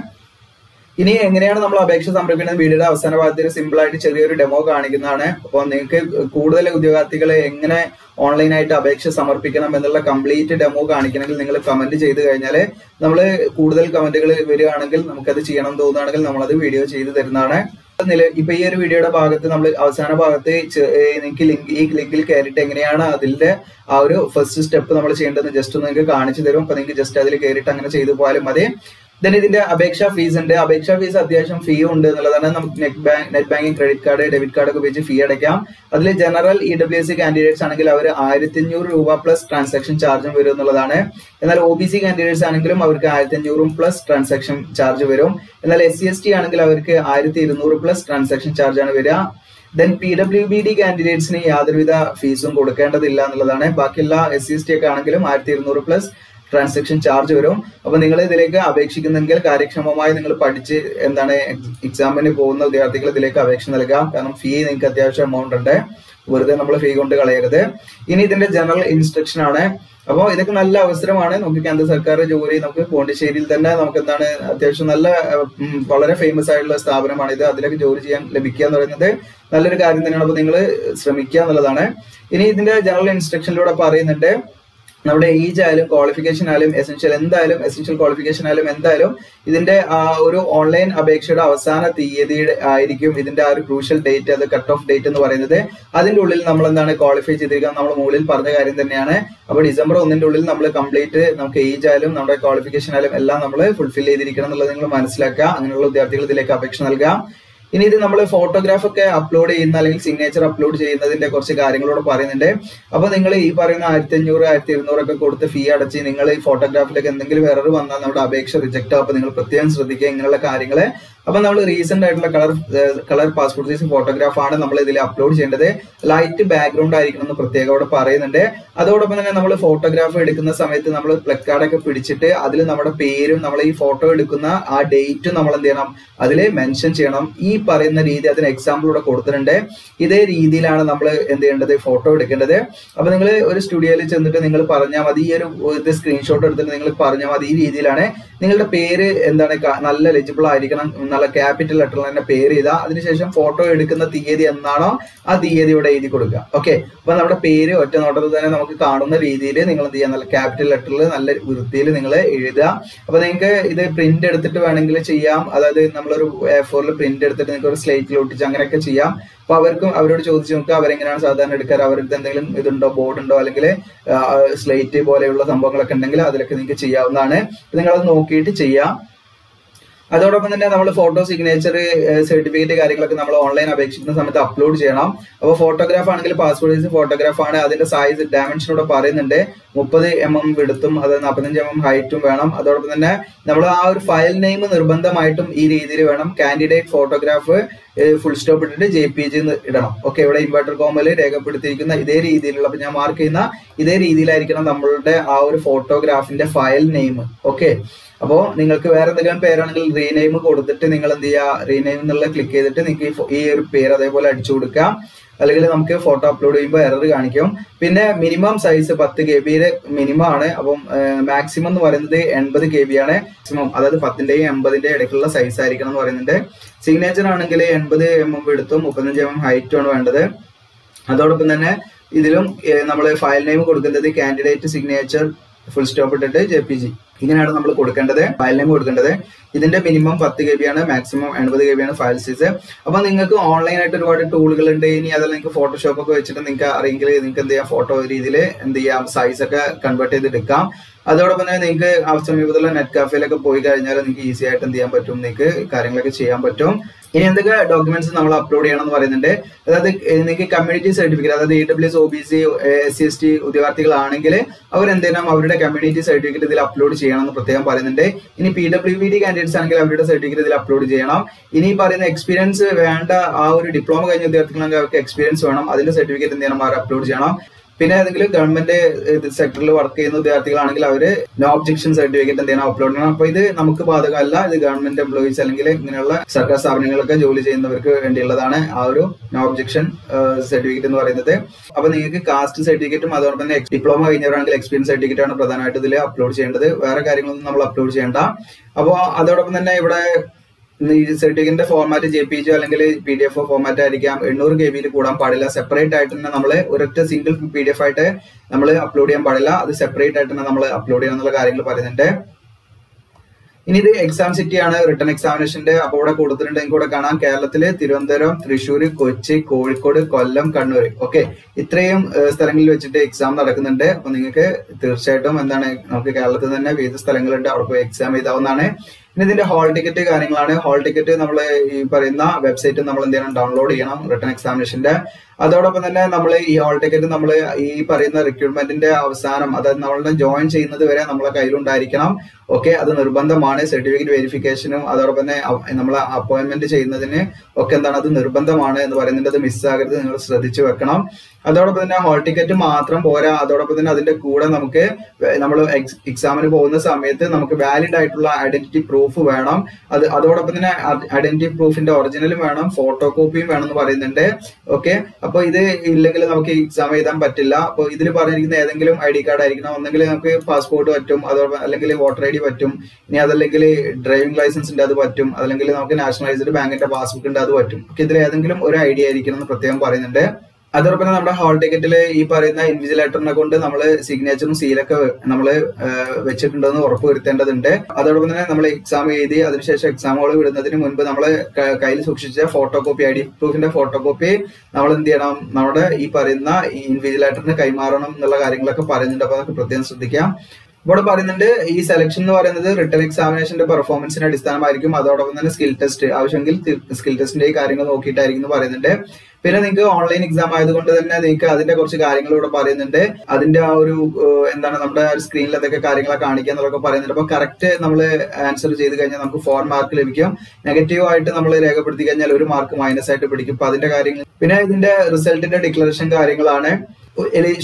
ഇനി എങ്ങനെയാണ് നമ്മൾ അപേക്ഷ സമർപ്പിക്കുന്നത്? വീഡിയോയുടെ അവസാന ഭാഗത്തിൽ സിമ്പിൾ ആയിട്ട് ചെറിയൊരു ഡെമോ കാണിക്കുന്നതാണ്. അപ്പോൾ നിങ്ങൾക്ക് കൂടുതൽ ഉദ്യോഗാർത്ഥികളെ എങ്ങനെ ഓൺലൈൻ ആയിട്ട് അപേക്ഷ സമർപ്പിക്കണം എന്നുള്ള കംപ്ലീറ്റ് ഡെമോ കാണിക്കണമെങ്കിൽ നിങ്ങൾ കമന്റ് ചെയ്ത് കഴിഞ്ഞാൽ നമ്മൾ കൂടുതൽ കമന്റുകൾ വരികയാണെങ്കിൽ നമുക്കത് ചെയ്യണം തോന്നുകയാണെങ്കിൽ നമ്മളത് വീഡിയോ ചെയ്ത് തരുന്നതാണ്. നില ഇപ്പൊ ഈ ഒരു വീഡിയോയുടെ ഭാഗത്ത് നമ്മൾ അവസാന ഭാഗത്ത് നിങ്ങൾക്ക് ലിങ്ക് ഈ ലിങ്കിൽ കയറിയിട്ട് എങ്ങനെയാണ് അതിന്റെ ആ ഒരു ഫസ്റ്റ് സ്റ്റെപ്പ് നമ്മൾ ചെയ്യേണ്ടതെന്ന് ജസ്റ്റ് ഒന്ന് നിങ്ങൾക്ക് കാണിച്ചു തരും. അപ്പൊ നിങ്ങൾക്ക് ജസ്റ്റ് അതിൽ കയറിയിട്ട് അങ്ങനെ ചെയ്തു പോയാലും മതി. ദെൻ ഇതിന്റെ അപേക്ഷാ ഫീസ് ഉണ്ട്. അപേക്ഷാ ഫീസ് അത്യാവശ്യം ഫീ ഉണ്ട് എന്നുള്ളതാണ് നമുക്ക് net bank net banking credit card debit card ഒക്കെ ഉപയോഗിച്ച് ഫീ അടയ്ക്കാം. അതിൽ general E W S C candidates ആണെങ്കിൽ അവർ ആയിരത്തി അഞ്ഞൂറ് രൂപ പ്ലസ് ട്രാൻസാക്ഷൻ ചാർജും വരും എന്നുള്ളതാണ്. എന്നാൽ ഒ ബി സി കാൻഡിഡേറ്റ്സ് ആണെങ്കിലും അവർക്ക് ആയിരത്തി അഞ്ഞൂറും പ്ലസ് ട്രാൻസാക്ഷൻ ചാർജ് വരും. എന്നാൽ എസ് സി എസ് ടി ആണെങ്കിൽ അവർക്ക് ആയിരത്തി ഇരുന്നൂറ് പ്ലസ് ട്രാൻസാക്ഷൻ ചാർജ് ആണ് വരിക. Then P W B D കാൻഡിഡേറ്റ്സിന് യാതൊരുവിധ ഫീസും കൊടുക്കേണ്ടതില്ല എന്നുള്ളതാണ്. ബാക്കിയുള്ള എസ് സി എസ് ടി ഒക്കെ ആണെങ്കിലും ആയിരത്തി ഇരുന്നൂറ് പ്ലസ് ട്രാൻസാക്ഷൻ ചാർജ് വരും. അപ്പൊ നിങ്ങൾ ഇതിലേക്ക് അപേക്ഷിക്കുന്നെങ്കിൽ കാര്യക്ഷമമായി നിങ്ങൾ പഠിച്ച് എന്താണ് എക്സാമിന് പോകുന്ന വിദ്യാർത്ഥികൾ ഇതിലേക്ക് അപേക്ഷ നൽകാം. കാരണം ഫീ നിങ്ങൾക്ക് അത്യാവശ്യം എമൗണ്ട് ഉണ്ട്. വെറുതെ നമ്മൾ ഫീ കൊണ്ട് കളയരുത്. ഇനി ഇതിന്റെ ജനറൽ ഇൻസ്ട്രക്ഷൻ ആണ്. അപ്പോൾ ഇതൊക്കെ നല്ല അവസരമാണ്. നമുക്ക് കേന്ദ്ര സർക്കാർ ജോലി നമുക്ക് പോണ്ടിശ്ശേരിയിൽ തന്നെ നമുക്ക് എന്താണ് അത്യാവശ്യം നല്ല വളരെ ഫേമസ് ആയിട്ടുള്ള സ്ഥാപനമാണ് ഇത്. അതിലൊക്കെ ജോലി ചെയ്യാൻ ലഭിക്കുക എന്ന് പറയുന്നത് നല്ലൊരു കാര്യം തന്നെയാണ്. അപ്പോൾ നിങ്ങൾ ശ്രമിക്കുക എന്നുള്ളതാണ്. ഇനി ഇതിന്റെ ജനറൽ ഇൻസ്ട്രക്ഷനിലൂടെ പറയുന്നുണ്ട്. നമ്മുടെ ഏജ് ആയാലും ക്വാളിഫിക്കേഷൻ ആയാലും എസെൻഷ്യൽ എന്തായാലും എസെൻഷ്യൽ ക്വാളിഫിക്കേഷൻ ആയാലും എന്തായാലും ഇതിന്റെ ആ ഒരു ഓൺലൈൻ അപേക്ഷയുടെ അവസാന തീയതി ആയിരിക്കും ഇതിന്റെ ആ ഒരു ക്രൂഷ്യൽ ഡേറ്റ് അത് കട്ട് ഓഫ് ഡേറ്റ് എന്ന് പറയുന്നത്. അതിന്റെ ഉള്ളിൽ നമ്മൾ എന്താണ് ക്വാളിഫൈ ചെയ്തിരിക്കുന്നത്? നമ്മൾ മുകളിൽ പറഞ്ഞ കാര്യം തന്നെയാണ്. അപ്പൊ ഡിസംബർ ഒന്നിന്റെ ഉള്ളിൽ നമ്മൾ കംപ്ലീറ്റ് നമുക്ക് ഏജ് ആയാലും നമ്മുടെ ക്വാളിഫിക്കേഷൻ ആയാലും എല്ലാം നമ്മൾ ഫുൾഫിൽ ചെയ്തിരിക്കണം എന്നുള്ളത് നിങ്ങൾ മനസ്സിലാക്കുക. അങ്ങനെയുള്ള വിദ്യാർത്ഥികൾ ഇതിലേക്ക് അപേക്ഷ നൽകാം. ഇനി ഇത് നമ്മൾ ഫോട്ടോഗ്രാഫ് ഒക്കെ അപ്ലോഡ് ചെയ്യുന്ന അല്ലെങ്കിൽ സിഗ്നേച്ചർ അപ്ലോഡ് ചെയ്യുന്നതിന്റെ കുറച്ച് കാര്യങ്ങളോട് പറയുന്നുണ്ട്. അപ്പൊ നിങ്ങൾ ഈ പറയുന്ന ആയിരത്തി അഞ്ഞൂറ് ആയിരത്തി ഇരുന്നൂറ് ഒക്കെ കൊടുത്ത് ഫീ അടച്ച് നിങ്ങൾ ഈ ഫോട്ടോഗ്രാഫിലേക്ക് എന്തെങ്കിലും എറർ വന്നാൽ നമ്മുടെ അപേക്ഷ റിജക്ട് ആവും അപ്പൊ നിങ്ങൾ പ്രത്യേകം ശ്രദ്ധിക്കുക. ഇങ്ങനെയുള്ള കാര്യങ്ങൾ അപ്പൊ നമ്മൾ റീസെന്റ് ആയിട്ടുള്ള colour colour passport size photograph ആണ് നമ്മൾ ഇതിൽ അപ്ലോഡ് ചെയ്യേണ്ടത്. ലൈറ്റ് ബാക്ക്ഗ്രൗണ്ട് ആയിരിക്കണം എന്ന് പ്രത്യേകം അവിടെ പറയുന്നുണ്ട്. അതോടൊപ്പം തന്നെ നമ്മൾ ഫോട്ടോഗ്രാഫ് എടുക്കുന്ന സമയത്ത് നമ്മൾ പ്ലക്കാർഡൊക്കെ പിടിച്ചിട്ട് അതിൽ നമ്മുടെ പേരും നമ്മൾ ഈ ഫോട്ടോ എടുക്കുന്ന ആ ഡേറ്റും നമ്മൾ എന്ത് ചെയ്യണം അതിൽ മെൻഷൻ ചെയ്യണം. ഈ പറയുന്ന രീതി അതിന് എക്സാമ്പിൾ ഇവിടെ കൊടുത്തിട്ടുണ്ട്. ഇതേ രീതിയിലാണ് നമ്മൾ എന്ത് ചെയ്യേണ്ടത് ഫോട്ടോ എടുക്കേണ്ടത്. അപ്പൊ നിങ്ങൾ ഒരു സ്റ്റുഡിയോയിൽ ചെന്നിട്ട് നിങ്ങൾ പറഞ്ഞാൽ മതി. ഈ ഒരു ഇത് സ്ക്രീൻഷോട്ട് എടുത്തിട്ട് നിങ്ങൾ പറഞ്ഞാൽ മതി. ഈ രീതിയിലാണ് നിങ്ങളുടെ പേര് എന്താണ് നല്ല എലിജിബിൾ ആയിരിക്കണം നല്ല ക്യാപിറ്റൽ ലെറ്ററിൽ തന്നെ പേര് ചെയ്താൽ അതിനുശേഷം ഫോട്ടോ എടുക്കുന്ന തീയതി എന്നാണോ ആ തീയതി ഇവിടെ എഴുതി കൊടുക്കുക. ഓക്കെ അപ്പൊ നമ്മുടെ പേര് ഒറ്റ നോട്ടത്തിൽ തന്നെ നമുക്ക് കാണുന്ന രീതിയിൽ നിങ്ങൾ എന്ത് ചെയ്യുക? നല്ല ക്യാപിറ്റൽ ലെറ്ററിൽ നല്ല വൃത്തിയിൽ നിങ്ങൾ എഴുതുക. അപ്പൊ നിങ്ങൾക്ക് ഇത് പ്രിന്റ് എടുത്തിട്ട് വേണമെങ്കിൽ ചെയ്യാം. അതായത് നമ്മളൊരു എ ഫോറിൽ പ്രിന്റ് എടുത്തിട്ട് നിങ്ങൾക്ക് ഒരു സ്ലേറ്റിൽ ഒട്ടിച്ച് അങ്ങനെയൊക്കെ ചെയ്യാം. അപ്പൊ അവർക്കും അവരോട് ചോദിച്ചു നോക്കുക. അവരെങ്ങനെയാണ് സാധാരണ എടുക്കാറ്? അവർക്ക് എന്തെങ്കിലും ഇതുണ്ടോ? ബോർഡ് ഉണ്ടോ? അല്ലെങ്കിൽ സ്ലേറ്റ് പോലെയുള്ള സംഭവങ്ങളൊക്കെ ഉണ്ടെങ്കിൽ അതിലൊക്കെ നിങ്ങൾക്ക് ചെയ്യാവുന്നതാണ്. നിങ്ങളത് നോക്കിയിട്ട് ചെയ്യാം. അതോടൊപ്പം തന്നെ നമ്മൾ ഫോട്ടോ സിഗ്നേച്ചർ സർട്ടിഫിക്കറ്റ് കാര്യങ്ങളൊക്കെ നമ്മൾ ഓൺലൈൻ അപേക്ഷിക്കുന്ന സമയത്ത് അപ്ലോഡ് ചെയ്യണം. അപ്പോൾ ഫോട്ടോഗ്രാഫ് ആണെങ്കിൽ പാസ്പോർട്ട് സൈസ് ഫോട്ടോഗ്രാഫ് ആണ്. അതിന്റെ സൈസ് ഡയമെൻഷൻ ഇവിടെ പറയുന്നുണ്ട്. മുപ്പത് എം എം വിടുത്തും അത് നാൽപ്പത്തഞ്ച് എം എം ഹൈറ്റും വേണം. അതോടൊപ്പം തന്നെ നമ്മൾ ആ ഒരു ഫയൽ നെയിം നിർബന്ധമായിട്ടും ഈ രീതിയിൽ വേണം. കാൻഡിഡേറ്റ് ഫോട്ടോഗ്രാഫ് ഫുൾ സ്റ്റോപ്പ് ഇട്ടിട്ട് ജെ പി ജി ഇടണം. ഓക്കെ ഇവിടെ ഇൻവെർട്ടർ കോമയിൽ രേഖപ്പെടുത്തിയിരിക്കുന്ന ഇതേ രീതിയിലുള്ള ഞാൻ മാർക്ക് ചെയ്യുന്ന ഇതേ രീതിയിലായിരിക്കണം നമ്മളുടെ ആ ഒരു ഫോട്ടോഗ്രാഫിന്റെ ഫയൽ നെയിം ഓക്കെ അപ്പോ നിങ്ങൾക്ക് വേറെ എന്തെങ്കിലും പേരാണെങ്കിൽ റീനെയിം കൊടുത്തിട്ട് നിങ്ങൾ എന്ത് ചെയ്യുക റീനെയിം എന്നുള്ള ക്ലിക്ക് ചെയ്തിട്ട് നിങ്ങൾക്ക് ഈ ഒരു പേര് അതേപോലെ അടിച്ചു കൊടുക്കാം. അല്ലെങ്കിൽ നമുക്ക് ഫോട്ടോ അപ്ലോഡ് ചെയ്യുമ്പോൾ എറർ കാണിക്കും. പിന്നെ മിനിമം സൈസ് പത്ത് കെ ബിയുടെ മിനിമം ആണ്. അപ്പം മാക്സിമം എന്ന് പറയുന്നത് എൺപത് കെ ബി ആണ്. മാക്സിമം അതായത് പത്തിന്റെയും എൺപതിന്റെയും ഇടയ്ക്കുള്ള സൈസ് ആയിരിക്കണം എന്ന് പറയുന്നുണ്ട്. സിഗ്നേച്ചർ ആണെങ്കിൽ എൺപത് എം എം എടുത്തും മുപ്പത്തഞ്ച് എം എം ഹൈറ്റും ആണ് വേണ്ടത്. അതോടൊപ്പം തന്നെ ഇതിലും നമ്മൾ ഫയൽ നെയിം കൊടുക്കുന്നത് കാൻഡിഡേറ്റ് സിഗ്നേച്ചർ ഫുൾ സ്റ്റോപ്പ് ഇട്ടിട്ട് ജെ പി ജി ഇങ്ങനെയാണ് നമ്മൾ കൊടുക്കേണ്ടത്. ഫയൽ നെയിം കൊടുക്കേണ്ടത്. ഇതിന്റെ മിനിമം പത്ത് കെ ബി ആണ് മാക്സിമം എൺപത് കെ ബി ആണ് ഫയൽ സൈസ് അപ്പൊ നിങ്ങൾക്ക് ഓൺലൈൻ ആയിട്ട് ഒരുപാട് ടൂളുകൾ ഉണ്ട്. ഇനി അതല്ല നിങ്ങൾക്ക് ഫോട്ടോഷോപ്പ് ഒക്കെ വെച്ചിട്ട് നിങ്ങൾക്ക് അറിയെങ്കിൽ നിങ്ങൾക്ക് എന്ത് ചെയ്യാം? ഫോട്ടോ രീതിയിൽ എന്ത് ചെയ്യാം? സൈസ് ഒക്കെ കൺവേർട്ട് ചെയ്ത് എടുക്കാം. അതോടൊപ്പം തന്നെ നിങ്ങൾക്ക് സമീപത്തുള്ള നെറ്റ് കാഫേലൊക്കെ പോയി കഴിഞ്ഞാൽ നിങ്ങൾക്ക് ഈസി ആയിട്ട് എന്ത് ചെയ്യാൻ പറ്റും നിങ്ങൾക്ക് കാര്യങ്ങളൊക്കെ ചെയ്യാൻ പറ്റും. ഇനി എന്തൊക്കെ ഡോക്യുമെന്റ്സ് നമ്മൾ അപ്ലോഡ് ചെയ്യണം എന്ന് പറയുന്നുണ്ട്. അതായത് നിങ്ങൾക്ക് കമ്മ്യൂണിറ്റി സർട്ടിഫിക്കറ്റ് അതായത് E W S O B C S C S T ഉദ്യോഗാർത്ഥികളാണെങ്കിൽ അവർ എന്തെങ്കിലും അവരുടെ കമ്മ്യൂണിറ്റി സർട്ടിഫിക്കറ്റ് ഇതിൽ അപ്ലോഡ് ചെയ്യണം എന്ന് പ്രത്യേകം പറയുന്നുണ്ട്. ഇനി P W B D candidates ആണെങ്കിൽ അവരുടെ സർട്ടിഫിക്കറ്റ് ഇതിൽ അപ്ലോഡ് ചെയ്യണം. ഇനി പറയുന്ന എക്സ്പീരിയൻസ് വേണ്ട ആ ഒരു ഡിപ്ലോമ കഴിഞ്ഞ ഉദ്യോഗാർത്ഥികളാണെങ്കിൽ അവർക്ക് എക്സ്പീരിയൻസ് വേണം. അതിന്റെ സർട്ടിഫിക്കറ്റ് എന്ത് ചെയ്യണം? അവർ അപ്ലോഡ് ചെയ്യണം. പിന്നെ ഏതെങ്കിലും ഗവൺമെന്റ് സെക്ടറിൽ വർക്ക് ചെയ്യുന്ന വിദ്യാർത്ഥികളാണെങ്കിൽ അവർ നോ ഒബ്ജക്ഷൻ സർട്ടിഫിക്കറ്റ് എന്ത് ചെയ്യണം അപ്ലോഡ് ചെയ്യണം. അപ്പൊ ഇത് നമുക്ക് ബാധകമല്ല. ഇത് ഗവൺമെന്റ് എംപ്ലോയീസ് അല്ലെങ്കിൽ ഇങ്ങനെയുള്ള സർക്കാർ സ്ഥാപനങ്ങളൊക്കെ ജോലി ചെയ്യുന്നവർക്ക് വേണ്ടിയുള്ളതാണ് ആ ഒരു നോ ഒബ്ജക്ഷൻ സർട്ടിഫിക്കറ്റ് എന്ന് പറയുന്നത്. അപ്പൊ നിങ്ങൾക്ക് കാസ്റ്റ് സർട്ടിഫിക്കറ്റും അതോടൊപ്പം തന്നെ ഡിപ്ലോമ കഴിഞ്ഞവരാണെങ്കിൽ എക്സ്പീരിയൻസ് സർട്ടിഫിക്കറ്റ് ആണ് പ്രധാനമായിട്ട് ഇതിൽ അപ്ലോഡ് ചെയ്യേണ്ടത്. വേറെ കാര്യങ്ങളൊന്നും നമ്മൾ അപ്ലോഡ് ചെയ്യേണ്ട. അപ്പോൾ അതോടൊപ്പം തന്നെ ഇവിടെ ഈ സർട്ടിഫിക്കറ്റിന്റെ ഫോർമാറ്റ് ജെ പി ജി അല്ലെങ്കിൽ പി ഡി എഫ് ഫോർമാറ്റ് ആയിരിക്കാം. എണ്ണൂറ് കെ ബിയിൽ കൂടാൻ പാടില്ല. സെപ്പറേറ്റ് ആയിട്ട് തന്നെ നമ്മൾ ഒരൊറ്റ സിംഗിൾ പി ഡി എഫ് ആയിട്ട് നമ്മൾ അപ്ലോഡ് ചെയ്യാൻ പാടില്ല. അത് സെപ്പറേറ്റ് ആയിട്ട് തന്നെ നമ്മൾ അപ്ലോഡ് ചെയ്യണം എന്നുള്ള കാര്യങ്ങൾ പറയുന്നുണ്ട്. ഇനി ഇത് എക്സാം സിറ്റി ആണ്. റിട്ടേൺ എക്സാമിനേഷന്റെ അപ്പോൾ ഇവിടെ കൊടുത്തിട്ടുണ്ട്. നിങ്ങൾക്ക് ഇവിടെ കാണാം. കേരളത്തിൽ തിരുവനന്തപുരം തൃശ്ശൂർ കൊച്ചി കോഴിക്കോട് കൊല്ലം കണ്ണൂർ ഓക്കെ ഇത്രയും സ്ഥലങ്ങളിൽ വെച്ചിട്ട് എക്സാം നടക്കുന്നുണ്ട്. അപ്പൊ നിങ്ങൾക്ക് തീർച്ചയായിട്ടും എന്താണ് നമുക്ക് കേരളത്തിൽ തന്നെ വിവിധ സ്ഥലങ്ങളുണ്ട്. അവിടെ പോയി എക്സാം എഴുതാവുന്നതാണ്. പിന്നെ ഇതിന്റെ ഹോൾ ടിക്കറ്റ് കാര്യങ്ങളാണ്. ഹോൾ ടിക്കറ്റ് നമ്മൾ ഈ പറയുന്ന വെബ്സൈറ്റ് നമ്മൾ എന്ത് ചെയ്യണം? ഡൗൺലോഡ് ചെയ്യണം. റിട്ടേൺ എക്സാമിനേഷന്റെ അതോടൊപ്പം തന്നെ നമ്മൾ ഈ ഹോൾ ടിക്കറ്റ് നമ്മൾ ഈ പറയുന്ന റിക്രൂട്ട്മെന്റിന്റെ അവസാനം അതായത് നമ്മളുടെ ജോയിൻ ചെയ്യുന്നത് വരെ നമ്മളെ കയ്യിലുണ്ടായിരിക്കണം. ഓക്കെ അത് നിർബന്ധമാണ്. സർട്ടിഫിക്കറ്റ് വെരിഫിക്കേഷനും അതോടൊപ്പം തന്നെ നമ്മൾ അപ്പോയിന്റ്മെന്റ് ചെയ്യുന്നതിന് ഒക്കെ എന്താണ്? അത് നിർബന്ധമാണ് എന്ന് പറയുന്നത് അത് മിസ്സാകരുത് നിങ്ങൾ ശ്രദ്ധിച്ചു വെക്കണം. അതോടൊപ്പം തന്നെ ഹോൾ ടിക്കറ്റ് മാത്രം പോരാ. അതോടൊപ്പം തന്നെ അതിന്റെ കൂടെ നമുക്ക് നമ്മൾ എക്സാമിന് പോകുന്ന സമയത്ത് നമുക്ക് വാലിഡ് ആയിട്ടുള്ള ഐഡന്റിറ്റി പ്രൂഫ് വേണം. അത് അതോടൊപ്പം തന്നെ ഐഡന്റിറ്റി പ്രൂഫിന്റെ ഒറിജിനലും വേണം. ഫോട്ടോ കോപ്പിയും വേണം എന്ന് പറയുന്നുണ്ട്. ഓക്കെ അപ്പൊ ഇത് ഇല്ലെങ്കിൽ നമുക്ക് എക്സാം എഴുതാൻ പറ്റില്ല. അപ്പൊ ഇതിൽ പറഞ്ഞിരിക്കുന്ന ഏതെങ്കിലും ഐ ഡി കാർഡ് ആയിരിക്കണം. ഒന്നെങ്കിൽ നമുക്ക് പാസ്പോർട്ട് പറ്റും. അതോടൊപ്പം അല്ലെങ്കിൽ വോട്ടർ ഐ ഡി പറ്റും. ഇനി അതല്ലെങ്കിൽ ഡ്രൈവിംഗ് ലൈസൻസിന്റെ അത് പറ്റും. അല്ലെങ്കിൽ നമുക്ക് നാഷണലൈസ്ഡ് ബാങ്കിന്റെ പാസ്ബുക്ക് അത് പറ്റും. ഇതിൽ ഏതെങ്കിലും ഒരു ഐ ഡി ആയിരിക്കണം എന്ന് പ്രത്യേകം പറയുന്നുണ്ട്. അതോടൊപ്പം നമ്മുടെ ഹാൾ ടിക്കറ്റിൽ ഈ പറയുന്ന ഇൻവിജിലേറ്ററിനെ കൊണ്ട് നമ്മൾ സിഗ്നേച്ചറും സീലൊക്കെ നമ്മൾ വെച്ചിട്ടുണ്ടെന്ന് ഉറപ്പ് വരുത്തേണ്ടതുണ്ട്. അതോടൊപ്പം തന്നെ നമ്മൾ എക്സാം എഴുതി അതിനുശേഷം എക്സാമുകൾ വിടുന്നതിന് മുൻപ് നമ്മൾ കയ്യിൽ സൂക്ഷിച്ച ഫോട്ടോ കോപ്പി ഐ ഡി പ്രൂഫിന്റെ ഫോട്ടോ കോപ്പി നമ്മൾ എന്ത് ചെയ്യണം? നമ്മുടെ ഈ പറയുന്ന ഇൻവിജിലേറ്ററിന് കൈമാറണം എന്നുള്ള കാര്യങ്ങളൊക്കെ പറയുന്നുണ്ട്. അപ്പൊ അതൊക്കെ പ്രത്യേകം ശ്രദ്ധിക്കാം. ഇവിടെ പറയുന്നുണ്ട് ഈ സെലക്ഷൻ എന്ന് പറയുന്നത് റിട്ടേൺ എക്സാമിനേഷന്റെ പെർഫോമൻസിന്റെ അടിസ്ഥാനമായിരിക്കും. അതോടൊപ്പം തന്നെ സ്കിൽ ടെസ്റ്റ് ആവശ്യമെങ്കിൽ സ്കിൽ ടെസ്റ്റിന്റെ കാര്യങ്ങൾ നോക്കിയിട്ടായിരിക്കും പറയുന്നുണ്ട്. പിന്നെ നിങ്ങൾക്ക് ഓൺലൈൻ എക്സാം ആയതുകൊണ്ട് തന്നെ നിങ്ങൾക്ക് അതിന്റെ കുറച്ച് കാര്യങ്ങൾ ഇവിടെ പറയുന്നുണ്ട്. അതിന്റെ ആ ഒരു എന്താണ് നമ്മുടെ സ്ക്രീനിൽ എന്തൊക്കെ കാര്യങ്ങളെ കാണിക്കുക എന്നുള്ളതൊക്കെ പറയുന്നുണ്ട്. അപ്പൊ കറക്റ്റ് നമ്മൾ ആൻസർ ചെയ്ത് കഴിഞ്ഞാൽ നമുക്ക് ഫോർ മാർക്ക് ലഭിക്കും. നെഗറ്റീവ് ആയിട്ട് നമ്മൾ രേഖപ്പെടുത്തി കഴിഞ്ഞാൽ ഒരു മാർക്ക് മൈനസ് ആയിട്ട് പിടിക്കും. അപ്പൊ അതിന്റെ കാര്യങ്ങൾ പിന്നെ ഇതിന്റെ റിസൾട്ടിന്റെ ഡിക്ലറേഷൻ കാര്യങ്ങളാണ്.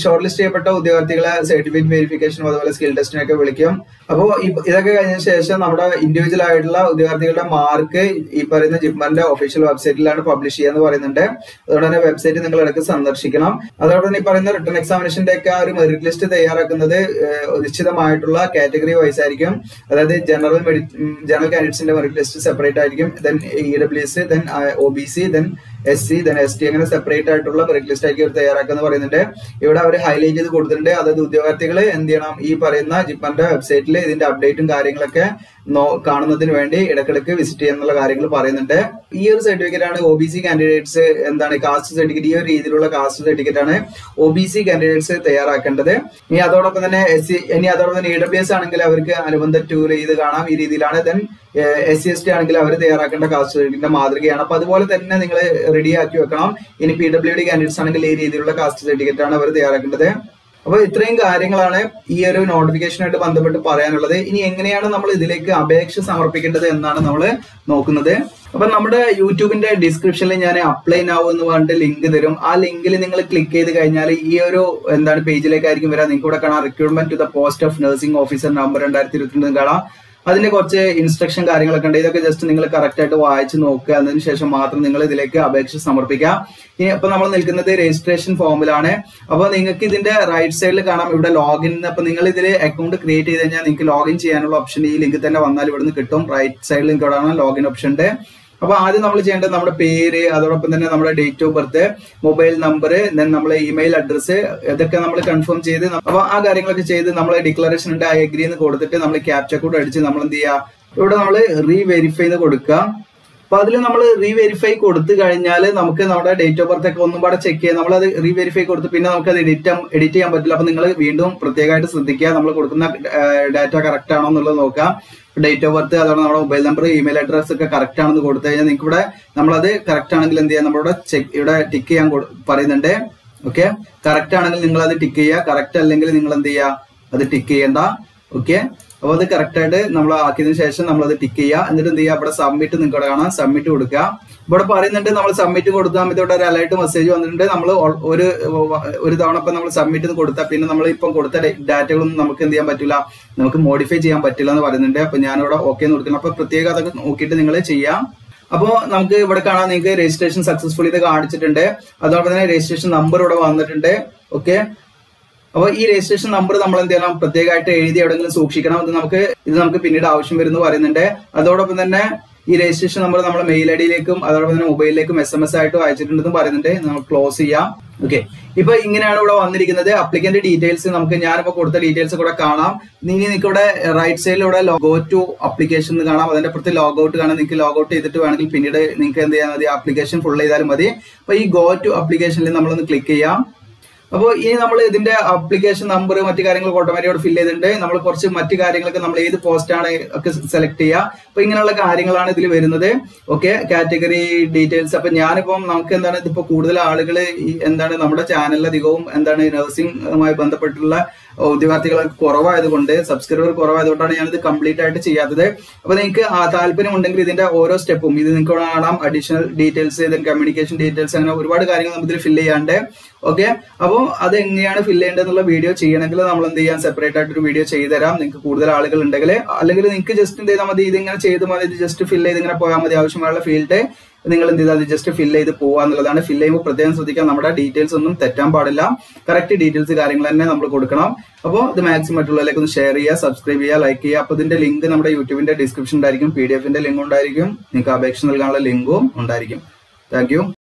ഷോർട്ട് ലിസ്റ്റ് ചെയ്യപ്പെട്ട ഉദ്യോഗാർത്ഥികളെ സർട്ടിഫിക്കറ്റ് വെരിഫിക്കേഷനും അതുപോലെ സ്കിൽ ടെസ്റ്റിനൊക്കെ വിളിക്കും. അപ്പോൾ ഇതൊക്കെ കഴിഞ്ഞ ശേഷം നമ്മുടെ ഇൻഡിവിജ്വൽ ആയിട്ടുള്ള ഉദ്യോഗാർത്ഥികളുടെ മാർക്ക് ഈ പറയുന്ന ജിപ്മന്റെ ഒഫീഷ്യൽ വെബ്സൈറ്റിലാണ് പബ്ലിഷ് ചെയ്യാന്ന് പറയുന്നുണ്ട്. അതുകൊണ്ട് തന്നെ വെബ്സൈറ്റ് നിങ്ങൾ ഇടയ്ക്ക് സന്ദർശിക്കണം. അതോടെ തന്നെ ഈ പറയുന്ന റിട്ടേൺ എക്സാമിനേഷന്റെ ഒക്കെ ഒരു മെറിറ്റ് ലിസ്റ്റ് തയ്യാറാക്കുന്നത് നിശ്ചിതമായിട്ടുള്ള കാറ്റഗറി വൈസ് ആയിരിക്കും. അതായത് ജനറൽ ജനറൽ കാൻഡിഡേറ്റ്സിന്റെ മെറിറ്റ് ലിസ്റ്റ് സെപ്പറേറ്റ് ആയിരിക്കും. Then E W S then O B C then S C then S T അങ്ങനെ സെപ്പറേറ്റ് ആയിട്ടുള്ള മെറിറ്റ് ലിസ്റ്റ് ആയിരിക്കും അവർ തയ്യാറാക്കുന്നത് പറയുന്നുണ്ട്. ഇവിടെ അവർ ഹൈലൈറ്റ് ചെയ്ത് കൊടുത്തിട്ടുണ്ട്. അതായത് ഉദ്യോഗാർത്ഥികൾ എന്ത് ചെയ്യണം? ഈ പറയുന്ന ജിപ്പന്റെ വെബ്സൈറ്റിൽ ഇതിന്റെ അപ്ഡേറ്റും കാര്യങ്ങളൊക്കെ കാണുന്നതിന് വേണ്ടി ഇടക്കിടക്ക് വിസിറ്റ് ചെയ്യാന്നുള്ള കാര്യങ്ങൾ പറയുന്നുണ്ട്. ഈ ഒരു സർട്ടിഫിക്കറ്റ് ആണ് ഒ ബി സി കാൻഡിഡേറ്റ്സ് എന്താണ് കാസ്റ്റ് സർട്ടിഫിക്കറ്റ് ഈ ഒരു രീതിയിലുള്ള കാസ്റ്റ് സർട്ടിഫിക്കറ്റ് ആണ് ഒ ബി സി കാൻഡിഡേറ്റ്സ് തയ്യാറാക്കേണ്ടത്. ഇനി അതോടൊപ്പം തന്നെ എസ് സി ഇനി അതോടൊപ്പം തന്നെ ഇ ഡബ്ല്യു എസ് ആണെങ്കിൽ അവർക്ക് അനുബന്ധ ടൂർ ചെയ്ത് കാണാം. ഈ രീതിയിലാണ് then S C S T ആണെങ്കിൽ അവർ തയ്യാറാക്കേണ്ട കാസ്റ്റ് സർട്ടിഫിക്കറ്റിന്റെ മാതൃകയാണ്. അപ്പൊ അതുപോലെ തന്നെ നിങ്ങൾ റെഡിയാക്കി വെക്കണം. ഇനി പി ഡബ്ല്യു ഡി കാൻഡിഡേറ്റ്സ് ആണെങ്കിൽ ഈ രീതിയിലുള്ള കാസ്റ്റ് സർട്ടിഫിക്കറ്റ് ആണ് അവർ തയ്യാറാക്കേണ്ടത്. അപ്പൊ ഇത്രയും കാര്യങ്ങളാണ് ഈ ഒരു നോട്ടിഫിക്കേഷനായിട്ട് ബന്ധപ്പെട്ട് പറയാനുള്ളത്. ഇനി എങ്ങനെയാണ് നമ്മൾ ഇതിലേക്ക് അപേക്ഷ സമർപ്പിക്കേണ്ടത് എന്നാണ് നമ്മൾ നോക്കുന്നത്. അപ്പൊ നമ്മുടെ യൂട്യൂബിന്റെ ഡിസ്ക്രിപ്ഷനിൽ ഞാൻ അപ്ലൈ നാവ് എന്ന് പറഞ്ഞിട്ട് ലിങ്ക് തരും. ആ ലിങ്കിൽ നിങ്ങൾ ക്ലിക്ക് ചെയ്ത് കഴിഞ്ഞാൽ ഈ ഒരു എന്താണ് പേജിലേക്കായിരിക്കും വരാം. നിങ്ങൾക്ക് ഇവിടെ കാണാം recruitment to the post of nursing officer number രണ്ടായിരത്തി ഇരുപത്തിരണ്ട് കാണാം. അതിന്റെ കുറച്ച് ഇൻസ്ട്രക്ഷൻ കാര്യങ്ങളൊക്കെ ഉണ്ട്. ഇതൊക്കെ ജസ്റ്റ് നിങ്ങൾ കറക്റ്റ് ആയിട്ട് വായിച്ച് നോക്കുക. അതിന് ശേഷം മാത്രം നിങ്ങൾ ഇതിലേക്ക് അപേക്ഷ സമർപ്പിക്കുക. ഇനി അപ്പൊ നമ്മൾ നിൽക്കുന്നത് രജിസ്ട്രേഷൻ ഫോമിലാണ് അപ്പോൾ നിങ്ങൾക്ക് ഇതിന്റെ റൈറ്റ് സൈഡിൽ കാണാം. ഇവിടെ ലോഗിൻ അപ്പൊ നിങ്ങൾ ഇതിൽ അക്കൗണ്ട് ക്രിയേറ്റ് ചെയ്ത് കഴിഞ്ഞാൽ നിങ്ങൾക്ക് ലോഗിൻ ചെയ്യാനുള്ള ഓപ്ഷൻ ഈ ലിങ്ക് തന്നെ വന്നാൽ ഇവിടുന്ന് കിട്ടും. റൈറ്റ് സൈഡിൽ നിങ്ങൾക്ക് ഇവിടെ ലോഗിൻ ഓപ്ഷൻ ഉണ്ട്. അപ്പൊ ആദ്യം നമ്മൾ ചെയ്യേണ്ടത് നമ്മുടെ പേര് അതോടൊപ്പം തന്നെ നമ്മുടെ date of birth mobile number then നമ്മളെ ഇമെയിൽ അഡ്രസ്സ് ഇതൊക്കെ നമ്മൾ കൺഫേം ചെയ്ത് അപ്പൊ ആ കാര്യങ്ങളൊക്കെ ചെയ്ത് നമ്മൾ ഡിക്ലറേഷൻ ഉണ്ട് ഐ അഗ്രി എന്ന് കൊടുത്തിട്ട് നമ്മൾ ക്യാപ്ച കോഡ് അടിച്ച് നമ്മൾ എന്ത് ചെയ്യുക ഇവിടെ നമ്മൾ റീവെരിഫൈ ചെയ്ത് കൊടുക്കുക അപ്പൊ അതിൽ നമ്മൾ റീവെരിഫൈ കൊടുത്തു കഴിഞ്ഞാൽ നമുക്ക് നമ്മുടെ ഡേറ്റ് ഓഫ് ബർത്ത് ഒക്കെ ഒന്നും പാടെ ചെക്ക് ചെയ്യാം. നമ്മളത് റീ വെരിഫൈ കൊടുത്ത് പിന്നെ നമുക്ക് അത് എഡിറ്റ് എഡിറ്റ് ചെയ്യാൻ പറ്റില്ല. അപ്പൊ നിങ്ങൾ വീണ്ടും പ്രത്യേകമായിട്ട് ശ്രദ്ധിക്കുക. നമ്മൾ കൊടുക്കുന്ന ഡാറ്റ കറക്റ്റ് ആണോ എന്നുള്ളത് നോക്കാം ഡേറ്റ് ഓഫ് ബർത്ത് അതോടെ നമ്മുടെ മൊബൈൽ നമ്പർ ഇമെയിൽ അഡ്രസ് ഒക്കെ കറക്റ്റ് ആണെന്ന് കൊടുത്തു കഴിഞ്ഞാൽ നിങ്ങൾക്ക് ഇവിടെ നമ്മളത് കറക്റ്റ് ആണെങ്കിൽ എന്ത് ചെയ്യാം? നമ്മളിവിടെ ചെക്ക് ഇവിടെ ടിക്ക് ചെയ്യാൻ പറയുന്നുണ്ട്. ഓക്കെ കറക്റ്റ് ആണെങ്കിൽ നിങ്ങൾ അത് ടിക്ക് ചെയ്യുക. കറക്റ്റ് അല്ലെങ്കിൽ നിങ്ങൾ എന്ത് ചെയ്യുക? അത് ടിക്ക് ചെയ്യണ്ട. ഓക്കെ അപ്പോൾ അത് കറക്റ്റ് ആയിട്ട് നമ്മൾ ആക്കിയതിനു ശേഷം നമ്മൾ അത് ടിക്ക് ചെയ്യുക. എന്നിട്ട് എന്ത് ചെയ്യുക? ഇവിടെ സബ്മിറ്റ് നിങ്ങൾക്ക് കാണാം. സബ്മിറ്റ് കൊടുക്കുക. ഇവിടെ പറയുന്നുണ്ട് നമ്മൾ സബ്മിറ്റ് കൊടുത്താൽ മതി ഇവിടെ ഒരു അലേർട്ട് മെസ്സേജ് വന്നിട്ടുണ്ട്. നമ്മൾ ഒരു ഒരു തവണ ഇപ്പം നമ്മൾ സബ്മിറ്റ് കൊടുത്താൽ പിന്നെ നമ്മൾ ഇപ്പം കൊടുത്ത ഡാറ്റകളൊന്നും നമുക്ക് എന്ത് ചെയ്യാൻ പറ്റില്ല നമുക്ക് മോഡിഫൈ ചെയ്യാൻ പറ്റില്ല എന്ന് പറയുന്നുണ്ട്. അപ്പൊ ഞാനിവിടെ ഓക്കെ എന്ന് കൊടുക്കണം അപ്പൊ പ്രത്യേകം അതൊക്കെ നോക്കിയിട്ട് നിങ്ങൾ ചെയ്യാം. അപ്പോൾ നമുക്ക് ഇവിടെ കാണാം. നിങ്ങൾക്ക് രജിസ്ട്രേഷൻ സക്സസ്ഫുള്ളി ഇത് കാണിച്ചിട്ടുണ്ട്. അതോടൊപ്പം തന്നെ രജിസ്ട്രേഷൻ നമ്പർ ഇവിടെ വന്നിട്ടുണ്ട്. ഓക്കെ അപ്പോൾ ഈ രജിസ്ട്രേഷൻ നമ്പർ നമ്മൾ എന്ത് ചെയ്യണം പ്രത്യേകമായിട്ട് എഴുതി എവിടെയെങ്കിലും സൂക്ഷിക്കണം. ഇത് നമുക്ക് ഇത് നമുക്ക് പിന്നീട് ആവശ്യം വരുന്നു പറയുന്നുണ്ട്. അതോടൊപ്പം തന്നെ ഈ രജിസ്ട്രേഷൻ നമ്പർ നമ്മൾ മെയിൽ ഐ ഡിയിലേക്കും അതോടൊപ്പം തന്നെ മൊബൈലിലേക്കും എസ് എം എസ് ആയിട്ടും അയച്ചിട്ടുണ്ടെന്ന് പറയുന്നുണ്ട്. നമുക്ക് ക്ലോസ് ചെയ്യാം. ഓക്കെ. ഇപ്പൊ ഇങ്ങനെയാണ് ഇവിടെ വന്നിരിക്കുന്നത്. അപ്ലിക്കന്റ് ഡീറ്റെയിൽസ് നമുക്ക് ഞാനിപ്പോ കൊടുത്ത ഡീറ്റെയിൽസ് കൂടെ കാണാം. ഇനി നിങ്ങൾക്ക് ഇവിടെ റൈറ്റ് സൈഡിൽ ഇവിടെ ഗോ ടു അപ്ലിക്കേഷൻ കാണാം. അതിന്റെ അപ്പുറത്ത് ലോഗ് ഔട്ട് കാണാം. നിങ്ങൾക്ക് ലോഗ് ഔട്ട് ചെയ്തിട്ട് വേണമെങ്കിൽ പിന്നീട് നിങ്ങൾക്ക് എന്ത് ചെയ്യാൻ മതി? ആപ്ലിക്കേഷൻ ഫുൾ ചെയ്താലും മതി. അപ്പൊ ഈ ഗോ ടു അപ്ലിക്കേഷനിൽ നമ്മളൊന്ന് ക്ലിക്ക് ചെയ്യാം. അപ്പോൾ ഇനി നമ്മൾ ഇതിന്റെ അപ്ലിക്കേഷൻ നമ്പർ മറ്റു കാര്യങ്ങൾ ഓട്ടോമാറ്റിക്കോട് ഫില്ല് ചെയ്തിട്ടുണ്ട്. നമ്മൾ കുറച്ച് മറ്റു കാര്യങ്ങളൊക്കെ നമ്മൾ ഏത് പോസ്റ്റ് ആണ് ഒക്കെ സെലക്ട് ചെയ്യുക. അപ്പൊ ഇങ്ങനെയുള്ള കാര്യങ്ങളാണ് ഇതിൽ വരുന്നത്. ഓക്കെ കാറ്റഗറി ഡീറ്റെയിൽസ് അപ്പൊ ഞാനിപ്പം നമുക്ക് എന്താണ് ഇതിപ്പോ കൂടുതൽ ആളുകൾ എന്താണ് നമ്മുടെ ചാനലിൽ അധികവും എന്താണ് നഴ്സിംഗുമായി ബന്ധപ്പെട്ടുള്ള ഉദ്യോഗാർത്ഥികൾ കുറവായതുകൊണ്ട് സബ്സ്ക്രൈബർ കുറവായതുകൊണ്ടാണ് ഞാനിത് കംപ്ലീറ്റ് ആയിട്ട് ചെയ്യാത്തത്. അപ്പൊ നിങ്ങൾക്ക് ആ താല്പര്യം ഉണ്ടെങ്കിൽ ഇതിന്റെ ഓരോ സ്റ്റെപ്പും ഇത് നിങ്ങൾക്ക് കാണാം. അഡീഷണൽ ഡീറ്റെയിൽസ് കമ്മ്യൂണിക്കേഷൻ ഡീറ്റെയിൽസ് അങ്ങനെ ഒരുപാട് കാര്യങ്ങൾ നമുക്ക് ഇതിൽ ഫില്ല് ചെയ്യാണ്ട് ഓക്കെ അപ്പോൾ അത് എങ്ങനെയാണ് ഫില്ല് ചെയ്യേണ്ടതെന്നുള്ള വീഡിയോ ചെയ്യണമെങ്കിൽ നമ്മൾ എന്ത് ചെയ്യാം? സെപ്പറേറ്റ് ആയിട്ട് ഒരു വീഡിയോ ചെയ്തു തരാം. നിങ്ങൾക്ക് കൂടുതൽ ആളുകൾ ഉണ്ടെങ്കിൽ അല്ലെങ്കിൽ നിങ്ങൾക്ക് ജസ്റ്റ് എന്ത് ചെയ്താൽ മതി? ഇതിങ്ങനെ ചെയ്ത് മതി. ഇത് ജസ്റ്റ് ഫില്ല് ചെയ്ത് ഇങ്ങനെ പോയാൽ മതി. ആവശ്യമായുള്ള ഫീൽഡ് നിങ്ങൾ എന്ത് ചെയ്താൽ ജസ്റ്റ് ഫില്ല് ചെയ്ത് പോകുക എന്നുള്ളതാണ്. ഫില്ല് ചെയ്യുമ്പോൾ പ്രത്യേകം ശ്രദ്ധിക്കാം നമ്മുടെ ഡീറ്റെയിൽസ് ഒന്നും തെറ്റാൻ പാടില്ല. കറക്റ്റ് ഡീറ്റെയിൽസ് കാര്യങ്ങൾ തന്നെ നമ്മൾ കൊടുക്കണം. അപ്പോൾ ഇത് മാക്സിമം മറ്റുള്ളവരിലേക്ക് ഒന്ന് ഷെയർ ചെയ്യുക സബ്സ്ക്രൈബ് ചെയ്യുക ലൈക്ക് ചെയ്യുക. അപ്പോൾ ഇതിന്റെ ലിങ്ക് നമ്മുടെ യൂട്യൂബിന്റെ ഡിസ്ക്രിപ്ഷൻ ഉണ്ടായിരിക്കും. പി ഡി എഫിന്റെ ലിങ്ക് ഉണ്ടായിരിക്കും. നിങ്ങൾക്ക് അപേക്ഷ നൽകാനുള്ള ലിങ്കും ഉണ്ടായിരിക്കും. താങ്ക്